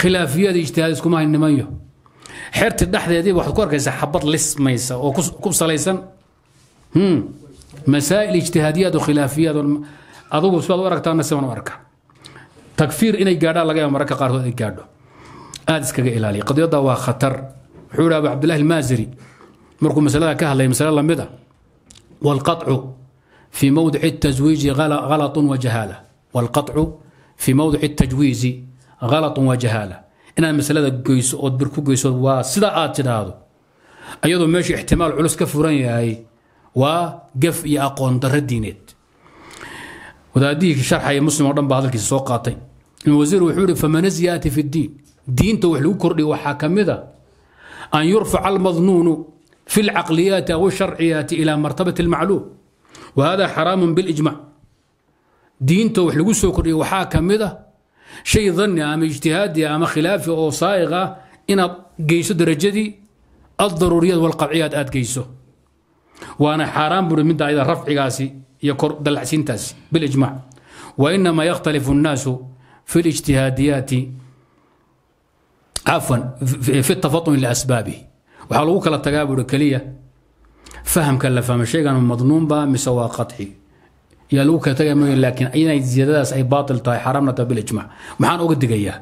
Khilaafiyaad ijtihaad iskuma hayn nimanyo xerti dhexdeedii waxaad ku arkaysaa xabad lismaysa oo ku salaysan. Masaa'il ijtihaadiyaad oo khilaafiyaad adugu sibaad u aragtaana sibaan u arkaa takfiir inay gaadhaan laga yaaba mararka qaarkood ay gaadho aad iskaga ilaaliya qadiyadda waa khatar wuxuu yidhi abu cabdillahi almaaziri markuu masalada ka hadlaya masale lamid a walqaطcu في موضع التزويج غلط وجهالة والقطع في موضع التجويز غلط وجهالة إن المسألة قيس أو بركو قيس وسدا آت تدادو أيضا ماشي احتمال علوس كفران هاي وقف يا wadaadihii sharxaya muslim oo dhan baa hadalkiisa soo qaatay. Wasiir wuxuu yihi famanasyaati fi ddiin diinta wax lagu kordhiya waxaa ka mid a an yurfaca almadnuunu fi lcaqliyaati aw sharciyaati ilaa martabati almacluum wahada xaraamun bilijmac diinta wax lagu soo kordhiya waxaa ka mid a shay danni ah ama ijtihaadi ama khilaafi oo saa'iq ah inaad geyso darajadii addaruuriyaad walqadciyaad aad geyso. Waana xaaraan buuri midda ayada rafcigaasi iyo kor dalacsiintaasi بالإجماع وإنما يختلف الناس في الاجتهاديات عفوا في التفطن لأسبابه waxaa lagu kala tagaa buri keliya fahamka la fahma shaygan madnuun baa mise waa qaطci yaa lagu kala tagay mooye laakiin inay ziyadadaas ay baatil tahay xaraamna tahay bilijmac maxaan uga digayaa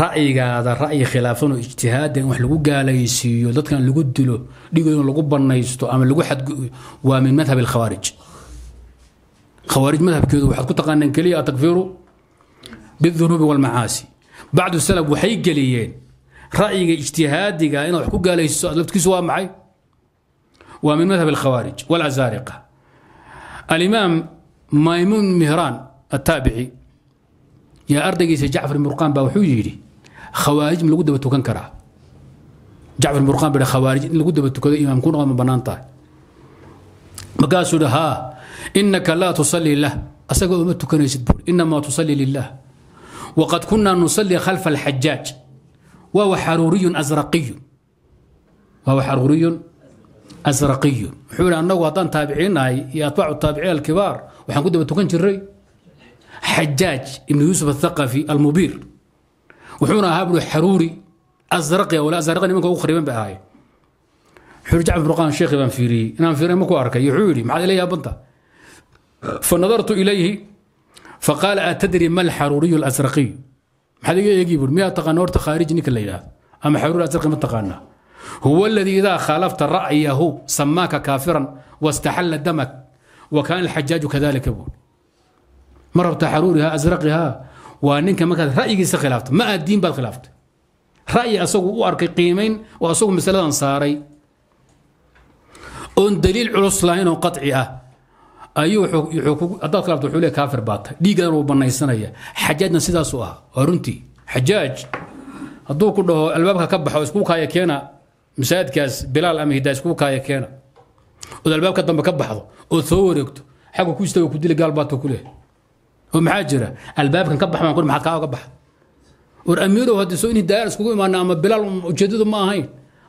ra'yigaada ra'yi khilaafsan oo ijtihaada in wax lagu gaalaysiiyo dadkan lagu dilo dhigoodin lagu banaysto ama lagu xadgu waa min madhab alkhawaarij khawaarij madhabkeedu waxaad ku taqaanaan keliya atakfiru bidunuubi walmacaasi. Bacdu salaf waxay geliyeen ra'yiga ijtihaadiga inaad wax ku gaalayso laftiisu waa maxay? Waa min madhab alkhawaarij walazaariqa. Alimaam maymuun mihraan attaabici yaa ardaygiisa jacfar murqaan baa wuxuu yidhi khawaarij ma lagu daba tukan karaa. Jacfar murqaan baa khawaarij in lagu daba tukado imaam ma bannaan tahay. Markaasuu yidhi haa inaka laa tusalii lah asaga uma tukanaysid buuri inamaa tusalii lilah waqad kunaa nusalii khalfa alxajaaj waawa xaruuriyun asraqiyun waawa xaruuriyun asraqiyun wuxuu yidhi annagu haddaan taabiciinnahay iyo atbaacu taabiciin alkibaar waxaan ku daba tukan jiray xajaaj ibnu yuusuf athaqafi almubiir. Wuxuuna ahaa buri xaruuri asraqi wala asraqa nimanka ugu khariban bay ahaayeen wuxuu yidhi jacfar furqaan sheekhi baan fiiriyey inaan fiiray ma arkay. Wuxuu yidhi maxaad ila yaabanta fanadartu ilayhi faqaala atadri ma alxaruuriyu lasraqiy maxaad iga eegi buuri miyaa taqaana horta khaarij ninka la yidhaahdo ama xaruuri asraqi ma taqaanaa huwa aladii idaa khalafta ra'yahu samaaka kaafiran wastaxalla damak wa kaana alxajaaju kadalika buuri ma rabta xaruuriha asraqihaa waa ninka markaad ra'yigiisa khilaafta ma aad diin baad khilaaftay ra'yi asagu u arkay qiimayn oo asagu masaladan saaray oon daliil culus lahayn oo qaci ah ayuu hadaad khilaafto wuxuu le kaafir baa tahay dhiiggan uu banaysanaya xajaajna sidaasuu ahaa waa runtii. Xajaaj. Hadduu ku dhaho albaabka ka kaaya keena ood soo wareegto xagga ku istaga ku dili gaal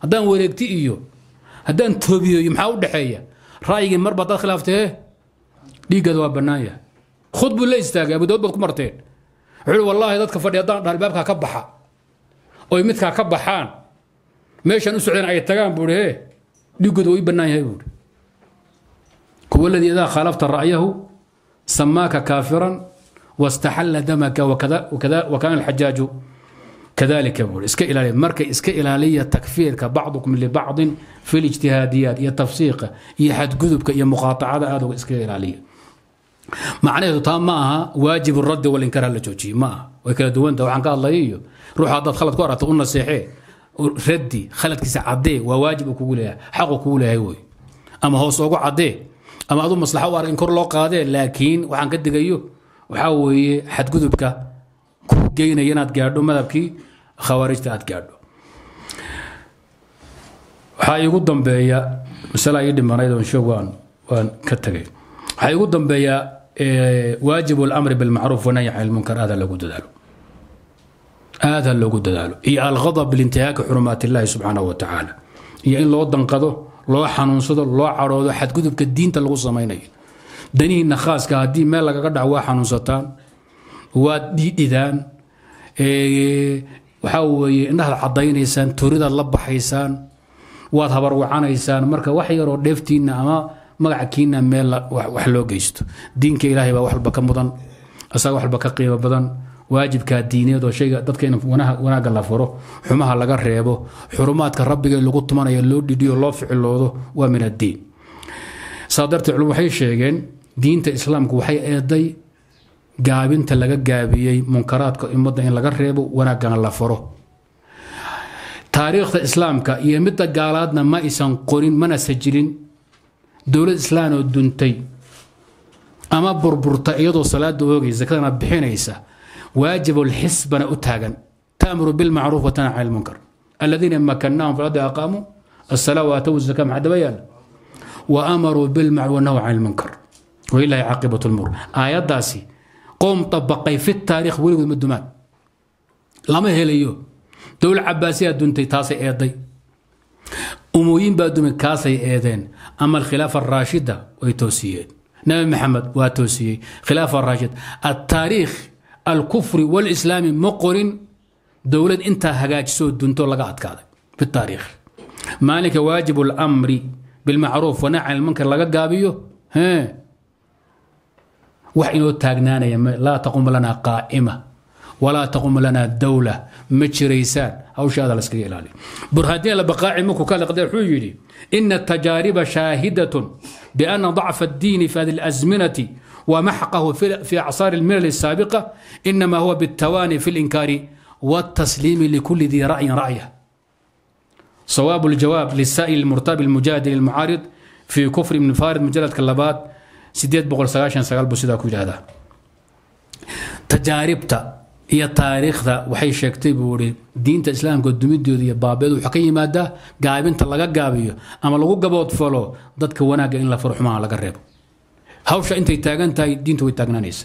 haddaan wareegti iyo haddaan toobiyo iyo maxaa u dhexeeya ra'yigii marba haddaad khilaaftee dhiiggeeda waa bannaan yahay khud buu la istaagay abu daud baad ku marteen wuxuu wallaahi dadka fadhiya haddaan dhaha albaabkaa ka baxa oy midkaa ka baxaan meeshan u socdeen ay tagaan buuhi he dhiiggooda waa ii bannaan yahay buuhi huwa aladii idaa khaalafta ra'yahu samaaka kaafiran wastaxalla damaka wakana alxajaaju kadalika buuhi iska ilaaliya marka iska ilaaliya takfiirka bacdukum libacdin fi lijtihaadiyaat iyo tafsiiqa iyo xadgudubka iyo muqaatacada aad uga iska ilaaliya macnaheedu taa ma aha waajib raddi walinkaar hala joojiye ma aha way kala duwanta waxaan ka hadlaya iyo ruux haddaad khalad ku aragto u naseexee raddi khaladkiisa caddee waa waajib kugu leeyahay xaqu kugu leeyahay wey ama hoos ugu caddee ama adu maslaxa u arag in kor loo qaadee laakiin waxaan ka digayo waxaa weeye xadgudubka ku geynaya inaad gaadho madhabkii khawaarijta aad gaadho. Waxaa iigu dambeeya masala ii dhimanayd oon shoog waan waan ka tegay waxaa iigu dambeeya waajib اlamri bilmacruuf wanahyi can ilmunkar aada loogu dadaalo. Aada loogu dadaalo. Iyo alghadab bilintihaaki xurumaat illahi subxaanahu wa tacaala iyo in loo danqado loo xanuunsado loo cadhoodo xadgudubka diinta lagu samaynayo. Danihiina khaaska haddii meel lagaga dhaco waa xanuunsataan waad dhidhidaan waxaa weeye indhahaad caddaynaysaan turidaad la baxaysaan waad habarwacanaysaan marka wax yaroo dheeftiinna ama magacakiina meel wax loo geysto. Diinka ilaahay baa waxalba ka mudan asaga waxalba ka qiimo badan. Waajibkaa diineed oo shayga dadka in wanaagga la furo xumaha laga reebo xurumaadka rabbiga lagu tumanayo loo dhidhiyo loo ficiloodo waa min addiin. Saa darteed culum waxay sheegeen diinta islaamku waxay eeday gaabinta laga gaabiyey munkaraadka ummadda in laga reebo wanaaggan la furo. Taariikhda islaamka iyo midda gaalaadna ma aysan qorin mana sajilin dowlad islaanoo duntay ama burburta iyadoo salaada oogaysa sakadana bixinaysa waajibulxisbana u taagan. Taamuru bilmacruuf watana can ilmunkar aladiina makannaahum fi ardi aqaamuu asalaa waatawu zaka maxaa daba yaalla wa amaruu bilmacruuf wanahu can ilmunkar walilaahi caaqibat lmur aayaddaasi qowm dabaqay fi taariikh weligood ma dumaan. Lama helayo. Dowla cabaasiyaa duntay taasay eeday umooyin baa dumin kaasay eedeen. Ama alkhilaafa araashida way toosiyeen. Nabi maxamed waa toosiyey. Khilaafa araashid ataariikh alkufri walislaami ma qorin dowlad intaa hagaajisoo dunto laga adkaaday. Bitaariikh maalinka waajib almri bilmacruuf wanahy can laga gaabiyo? Wax inoo taagnaanaya laa taqum lanaa qaa'ima walaa taqum lanaa dowla مجريسان أو شيء هذا لسكي إلالي برهادين لبقاع مكو كان قد حيولي إن التجارب شاهدة بأن ضعف الدين في هذه الأزمنة ومحقه في في أعصار الملل السابقة إنما هو بالتواني في الإنكار والتسليم لكل ذي رأي رأيه صواب الجواب للسائل المرتاب المجادل المعارض في كفر من فارد مجلد كلابات سيديت بقول سغاشن سغال بسيدا كو هذا تجاربتا iyo taariikhda waxay sheegtay buu ii diinta islaamka dumidooda iyo baabeedu waxaa ka yimaada gaabinta laga gaabiyo ama lagu gaboodfalo dadka wanaagga in la faro xumaha laga reebo. Hawsha intay taagan tahay diinta way taagnaanaysa.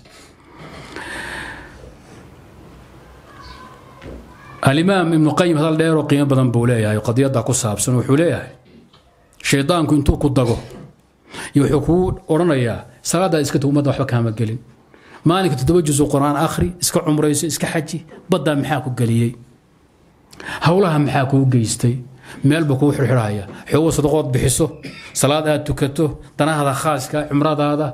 Alimaam ibnu qayim hadal dheeroo qiimo badan buu leeyahay qadiyadda ku saabsan wuxuu leeyahay shaydaanku intuu ku dago iyo wuxuu kuu odhanayaa salaadaad iska ummadda waxba kaama gelin maalinka toddoba jusu qur'aan akhri iska cumrayso iska xaji baddaa maxaa ku geliyey? Howlaha maxaa kuu geystay? Meelba kuu xirxirhaya xoogo sadaqood bixiso salaad aad tukato danahada khaaska cumradaada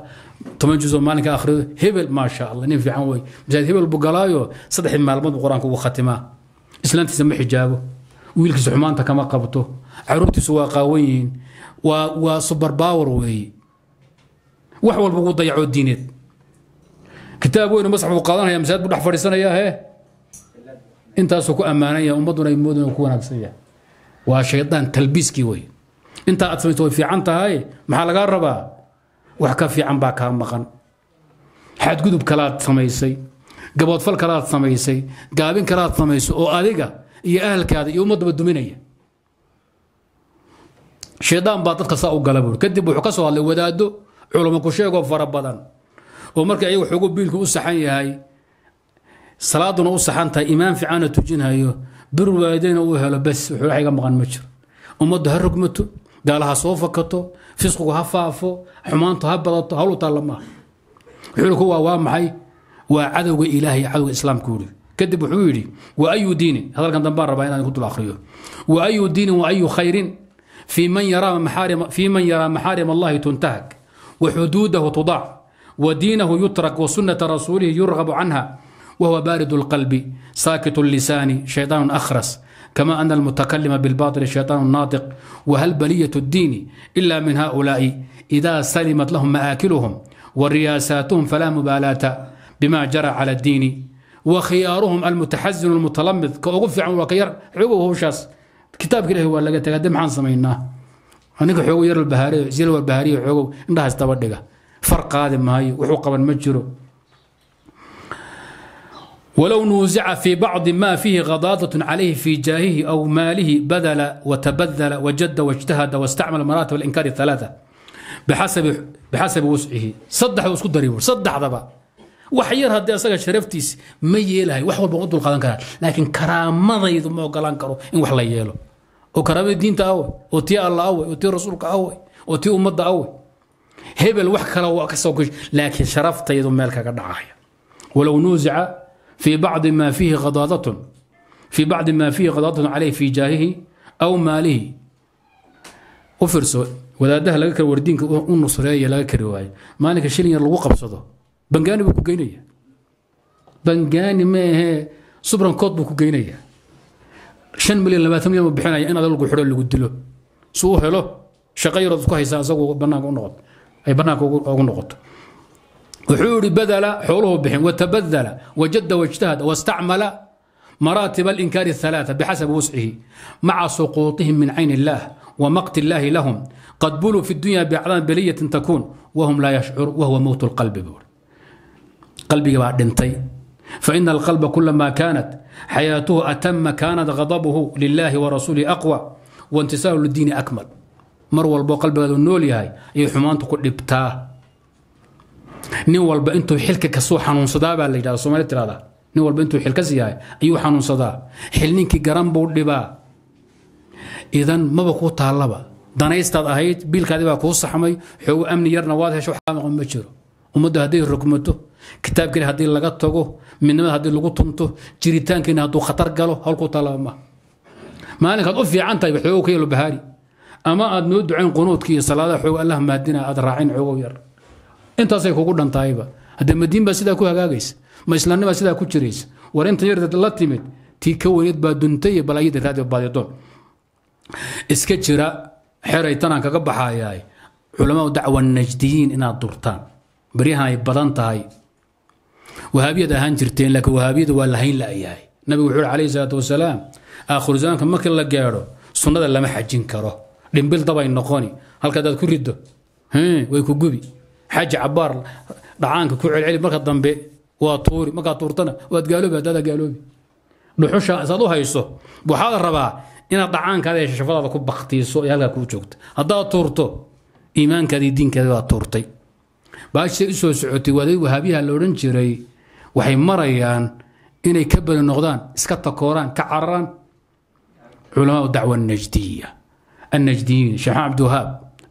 toban jusoo maalinka akhrido hebel maasha allah nin fiican wey masaajid hebel buu galaayo saddexdii maalmood buu qur'aanka ugu khatimaa. Islaantiisa ma xijaabo wiilkiisa xumaanta kama qabto. Caruurtiisu waa qaawan yihiin. Waa waa subar baawar weeye wax walba ugu dayacoo diineed kitaab weynu masax buu qaadanaya masaajid buu dhex fadhiisanayaa hee? Intaasuu ku ammaanaya ummadduna ay moodun ku wanaagsan yahay. Waa shaydaan talbiiskii wey intaa aad samayso way fiican tahay maxaa lagaa rabaa? Wax ka fiican baa kaa maqan. Xadgudub kalaad samaysay gaboodfal kalaad samaysay gaabin kalaad samaysay oo adiga iyo ahalkaada iyo ummaddaba duminaya. Shaydaan baa dadka saa u gala buuri kadib wuxuu ka soo hadlay wadaaddo culamo ku sheegoo fara badan oo marka ayaga xoogo biilku u saxan yahay salaaduna u saxan tahay imaan fiicanna tujinhayo bir waalideena uu helo bes wuxuu ilahay maqan ma jiro. Ummaddu ha rugmato gaala ha soo fakato fisqigu ha faafo xumaantu ha badato hawl taalla maaha wuxuu waa waa maxay? Waa cadowga ilaahay cadowga islaamka wuri kadib wuxuu yidhi wa ayu diinin hadalkan dambaan rabaa inaan ku dul akhriyo wa ayu diinin wa ayu khayrin fii man yaraa maxaarim allahi tuntahak wa xuduudahu tudaac تنتهك وحدوده تضاع ودينه يترك وسنة رسوله يرغب عنها وهو بارد القلب ساكت اللسان شيطان أخرس كما أن المتكلم بالباطل شيطان ناطق وهل بلية الدين إلا من هؤلاء إذا سلمت لهم مآكلهم ورياساتهم فلا مبالاة بما جرى على الدين وخيارهم المتحزن المتلمذ كأغف عن وكير عقوه شاس kitaabka ilahi waa laga tagaa de maxaan samaynaa ninka xoogo yar bahaariyo sil bahaariyo xoogo indhahaas daba dhiga far qaadi maayo wuxuu qaban ma jiro. Walow nuusica fii bacdi ma fiihi khadaadatun calayhi fii jaahihi aw maalihi badala watabadala wajada wajtahada wastacmala maraatib alinkaari alaaa bixasabi wuscihi. Saddexda isku dari saddexdaba. Wax yar haddii asaga sharaftiis ma yeelahay wax walba u dulqaadan karaa laakiin karaamadaydu ma ogolaan karo in wax la yeelo. Oo karaamada diinta awe oo tii alla awe oo tii rasuulka awe oo tii ummadda awe hebel wax kale ka soo gsho laakiin sharaftayadu meel kaga dhacaya. Walow nuusica fii bacdi maa fiihi adaadatun fii bacdi maa fiihi khadaadatun caleyh fii jaahihi aw maalihi. U firso wadaadaha laga kar wardiinka u nusreeya laga kari waayo. Maalinka shilin yar lagu qabsado bangaani buu ku geynaya. Bangaani ma ahee subrankood buu ku geynaya. Shan milyan labaatan milyan buu bixinaya in adalgu xidho lagu dilo. Si uu helo shaqo yarood isku haysa asagu bannaanka u noqod ay banaanka ugu noqoto wuxuu yihi badala xooluhu bixin watabadala wajada wاjtahada wاstacmala maraatib الإنكار الثلاثة بحسب وسعه مع سقوطهم من عين الله ومقت الله لهم قد بلوا في الدنيا بأعظم بلية تكون وهم لا يشعر وهو موت القلب بور قلبي بعد انتي فإن القلب كلما كانت حياته أتم كانت غضبه لله ورسوله أقوى وانتصاره للدين أكمل mar walboo qalbigaadu nool yahay ayay xumaantu ku dhibtaa. Nin walba intuu xilka kasuu xanuunsadaa baa la yidhahda soomali tirahda nin walba intuu xilkas yahay ayuu xanuunsadaa. Xilninkii garan buu dhibaa. Idan maba kuu taallaba. Danaystaad ahayd biilkaadii baa kuu saxmay xoogo amni yarna waad hesho waxaa ma jiro. Ummaddu hadday rogmato kitaabkiina haddii laga tago midnimada haddii lagu tunto jiritaankiina hadduu khatar galo howlkuu taallaba ma. Maalinkaad u fiican tahay waxoogo ka yelo bahaari ama aad noo ducayn qunuudki iyo salaadaha xoogo allah maadina aad raacin xoogo yar. Intaasay kugu dhantahayba. Haddee madiin baa sidaa ku hagaagaysa ma islaamnibaa sidaa ku jiraysa war intan yardeed la timid tii ka weyneed baa duntay iyo balaayada raadi baadidoon iska jira xeray tanaan kaga baxayaay culamaau dacwa najdiyiin inaad durtaan. Baryahan ay badan tahay. Wahaabiyad ahaan jirteen laakiin wahaabiyada waa lahayn la'yahay. Nabigu wuxuu yhi calayhi salaatu wasalaam aakhiru zamaanka markii la gaadho sunnada lama xajin karo dhimbil dabay noqoni. Halka hadaad ku riddo. Way ku gubi. Xaji cabaar dhacaanka ku celceli marka dambe waa tuuri. Markaad tuurtana waad gaaloobi haddaada gaaloobi. Dhuxusha saad u hayso waxaad rabaa inaad dhacaankaada iyo shafadaada ku baktiiso ee halkaa kuu joogta haddaad tuurto iimaankaada iyo diinkaada baad tuurtay. Baasha u soo socotay waaday wahaabiyaha la odhan jiray waxay marayaan inay ka bali noqdaan iska takooraan ka cararaan. Culamaa dacwa najdiya annajdiyiin sheekh cabdiwahaab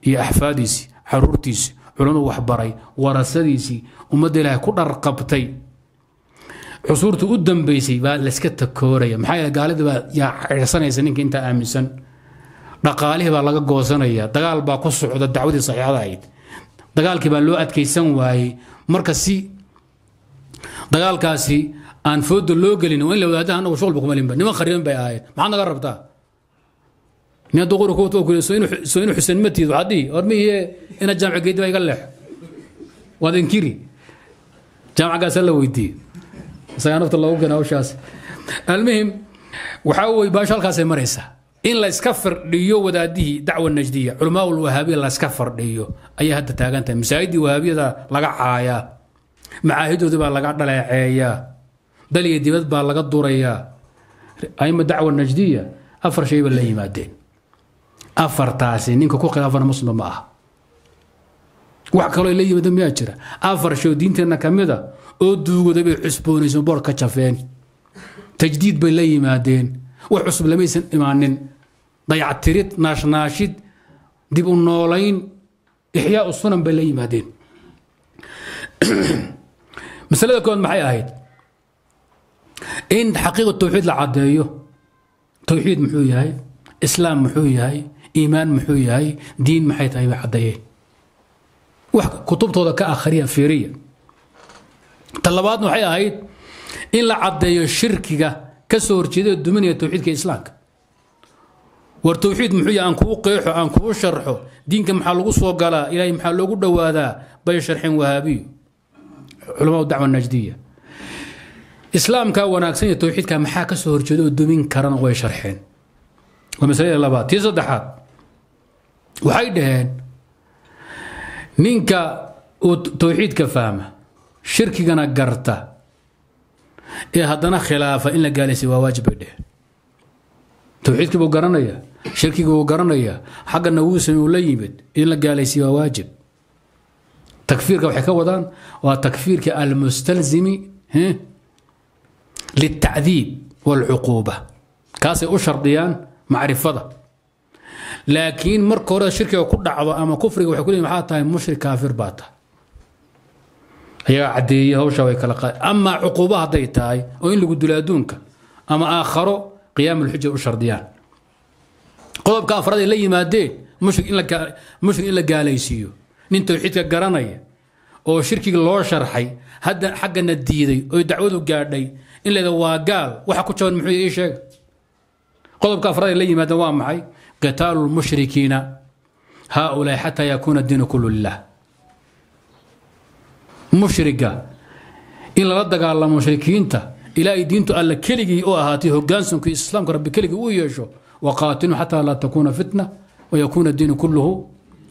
iyo axfaadiisii xaruurtiisii culamadu waxbaray warasadiisii ummadda ilaahay ku dharqabtay cusuurta u dambeysay baa layska takooraya maxaa yeele gaalida baa yaa cirsanaysa ninka intaa aaminsan. dhaqaalihii baa laga goosanaya. dagaal baa ku socda dacwadii saxiixada ahayd. dagaalkii baa loo adkaysan waayey. marka si dagaalkaasi aan fooda loo gelin. in la wadaada anagu shuqulba kuma linba niman khariban bay ahayd maxaad naga rabtaa nin hadduu qori kuwata ku soo dibad baa laga durayaa. Aima dacwa najdiya afar shay ba la yimaadeen afartaasi ninka ku khilaafana muslima ma aha. Wax kaloo la yimaadeen miyaa jira? Afar shay oo diinteenna ka mid a oo duugoda bay cusboonayso boor ka jafeen. Tajdiid bay la yimaadeen. Wax cusub lamaysan imaanin. Dayactirid naashnaashid dib u noolayn ixyaa sunan bay la yimaadeen. Masalada kood maxay ahayd? In xaqiiqa towxiid la caddeeyo towxiid muxuu yahay? Islaam muxuu yahay iimaan muxuu yahay diin maxay tahay bay caddeeyeen wax kutubtooda ka akhriya fiiriya. Ta labaadna waxay ahayd in la caddeeyo shirkiga ka soo horjeeda duminaya towxiidka islaamka. War towxiid muxuu yahay aan kuu qeexo aan kuu sharxo diinka maxaa lagu soo galaa ilaahay maxaa loogu dhowaadaa bay sharxeen wahaabiyo culamaa dacwa najdiya. Islaamka wanaagsan iyo towxiidka maxaa ka soo horjeeda oo dumin karana way sharxeen. Waa masalada labaad. Tii saddexaad waxay dhaheen ninka uu towxiidka fahma shirkigana garta. Ee haddana khilaafa in la gaalaysay waa waajib bay dheheen. Towxiidkii buu garanaya shirkigii buu garanaya xaggana wuu sami uu la yimid in la gaalaysay waa waajib. Takfiirka waxay ka wadaan waa takfiirka almustalzimi liltacdiib walcuquuba. Kaasay u shardiyaan macrifada laakiin marka hore shirkiga ku dhacdo ama kufriga waxay ku leeyihiin maxaa tahay mushrik kaafir baa tahay. Ayagaa caddeeyey hawsha way kala qaad amaa cuquuba hadday tahay oo in lagu dilo adduunka ama aakharo qiyaam ulxuja u shardiyaan. Qodobka afraad ay la yimaadeen mushrik in la gaalaysiiyo. Nin towxiidka garanaya oo shirkiga loo sharxay hadda xaggana diiday oo dacwadu gaadhay in layda waa gaal waxa ku jaban muxuu ii sheega qodobka afraad ay la yimaadeen waa maxay qitaalu lmushrikiina haaulaai xataa yakuuna diinu kullu lilah mushriga in lala dagaalamo mushrikiinta ilaahay diintu alla keligii u ahaatay hogaansanku islaamka rabbi keligii u yeesho waqaatilu xataa laa takuuna fitna wayakuuna diinu kulluhu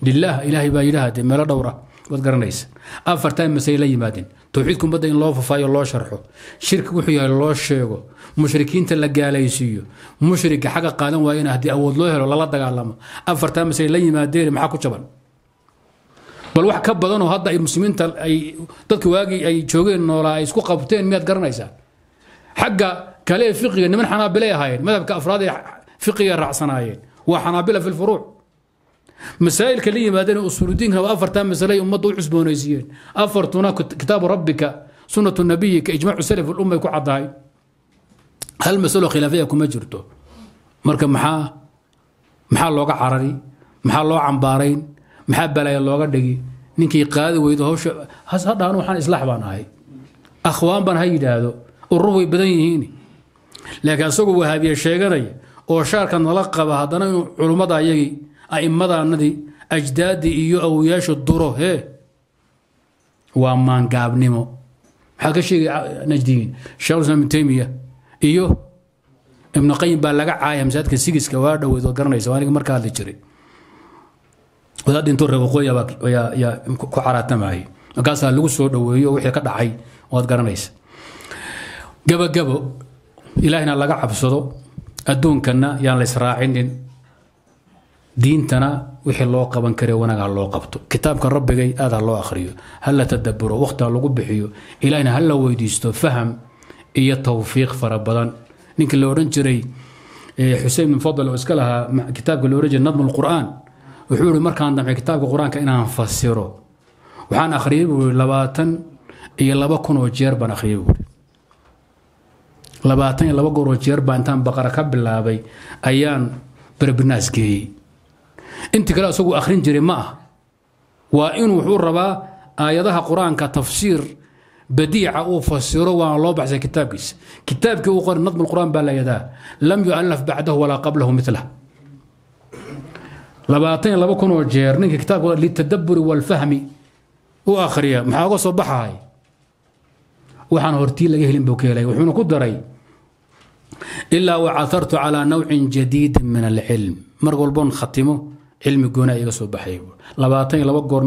lilah ilaahay baa yidhaahde meelo dhowra waad garanaysa afartaa masay yimaadeen towxiidka ummadda in loo fafaayo loo sharxo shirki wuxuu yahay loo sheego mushrikiinta la gaalaysiiyo. Mushrika xagga qaadan waayena haddii awood loo helo lala dagaalamo. Afartaa masay la yimaadeen maxaa ku jaban? Bal wax ka badanoo hadda ay muslimiinta ay dadka waagii ay joogeen noolaa ay isku qabteen miyaad garanaysaa? Xagga kale ee fiqiga niman xanaabilay ahaayeen madhabka afraad ee fiqiga raacsanaayeen waa xanaabila fi lfuruuc masaa'ilka la yimaadeen usuuludiinka waa afartaa masale ummadda u cusboonaysiiyeen. Afartuna kitaabu rabbika sunnatu nabiyika ijmaacu salaf ulumma ay ku caddahay hal masalo khilaafiya kuma jirto. Marka maxaa maxaa looga carari maxaa loo cambaarayn maxaa balaya looga dhigi? Ninkii qaadi weydo hawsha hadhaan waxaan islaax baan ahay. Akhwaan baan ha yidhaahdo urur way badan yihiin. Laakiin asagoo wahaabiye sheeganaya oo shaarka nala qaba haddana inuu culummada ayagii a'imadaanadii ajdaadii iyo awoyaashu duro hee waa maangaabnimo. Maxaa ka sheegay najdiyiin sheekh islam ibn taymiya iyo ibnu qayim baa laga caaya masaajidka sigiska waa dhoweyd oo garanaysa waa aniga marka hadli jiray. Wadaad intuu reer waqooyi yaa ku caraatamayay markaasaa lagu soo dhoweeyo wixii ka dhacay waad garanaysa. Gabagabo ilaahina laga cabsado adduunkana yaan la diintana wixii loo qaban kare wanaag ha loo qabto. Kitaabka rabbigay aad ha loo akhriyo. Ha la tadaburo waqti ha lagu bixiyo. Ilahina ha la weydiisto faham iyo tawfiiq fara badan. Ninkii la odhan jiray xusein bin fadl oo iska lahaa kitaabka la odhan jiray nadm lqur'aan wuxuu ihi markaan damcay kitaabka qur'aanka inaan fasiro. Waxaan akhriyay buu labaatan iyo laba kun oo jeer baan akhriyay buuri labaatan iyo laba goor oo jeer baa intaan baqara ka bilaabay ayaan berbinaas geeyey. Intii kale isagu akhrin jiray ma ah waa inuu wuxuu rabaa aayadaha qur'aanka tafsiir badiica uu fasiro waana loo baxsay kitaabkiisa. Kitaabkii uu qoray nadm qur'aan baa layadaa lam yu'allaf bacdahu walaa qablahu milah labaatan iyo laba kun oo jeer ninka kitaabka litadaburi walfahmi u akhriya maxaa uga soo baxahay waxaan hortii laga helin buu ka helay wuxuuna ku daray ilaa wacahartu calaa nawcin jadiidin min alcilm. Mar walboon khatimo cilmi goona iga soo baxay. Labaatan iyo laba goor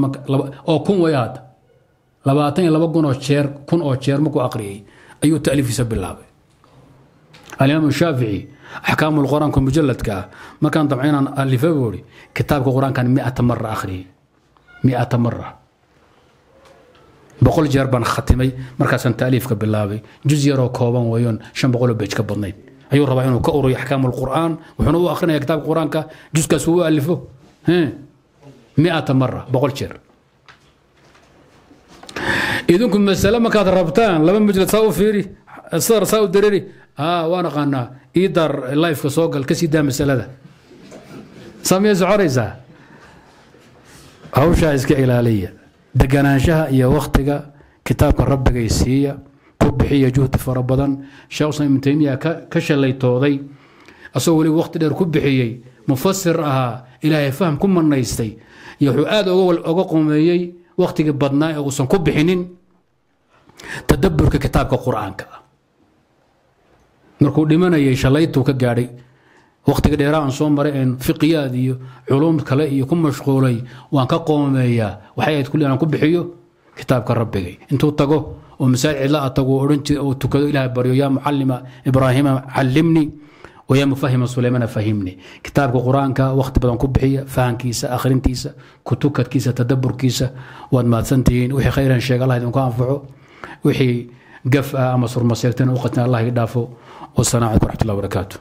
oo kun way hadda labaatan iyo laba kun oo jeer kun oo jeer markuu aqriyey ayuu taaliifkiisa bilaabay. Alimaam shaafici axkaamu qur'aanka mujaladka ah markaan damca inaan alifa buuri kitaabka qur'aankan miata mara akhriyey miata mara boqol jeer baan khatimay markaasaan taaliifka bilaabay. Juz yaroo kooban weeyoon shan boqoloo bej ka badnayd. Ayuu rabaa inuu ka ururiyo axkaamu lqur'aan wuxuuna u akhrinaya kitaabka qur'aanka. Juskaas uu alifo. Miata mara boqol jeer idinku masale markaad rabtaan laba mujlad saa u fiiri sadar saa u dareeri haa waan aqaanaa iidar lifeka soo gal ka daa masalada. Samee soconaysaa? Hawshaa iska ilaaliya deganaanshaha iyo wakhtiga kitaabka rabbigay siiya ku bixiya juhdi fara badan. Sheekh usman ibnu taymiya ka shalaytooday asagoo weliba wakhti dheer ku bixiyey mufasir ahaa ilaahay faham ku manaystay iyo wuxuu aada oga qomeeyey wakhtigii badnaa ee uusan ku bixinin tadaburka kitaabka qur'aanka. Ah markuu dhimanayay shalaytuu ka gaadhay. Wakhtiga dheeraa aan soo maray een fiqiyaad iyo culuum kale iyo ku mashquulay waan ka qoomeeyaa. Waxay ahayd kulli aan ku bixiyo kitaabka rabbigay. Intuu tago oo masaajid cidla ah tago oo odhan jira oo tukado ilaahay baryo yaa mucallima ibraahiima callimni wayaa mufahima suleymana fahimni kitaabka qur'aanka wakhti badan ku bixiya fahankiisa akhrintiisa kutukadkiisa tadaburkiisa waad mahadsantihiin. Wixii khayran sheega allah idinku anfaco wixii gaf ah ama surmaseegtana u qatan allah dhaafo. Wasalaamu calaykum waraxmatullahi wabarakaatu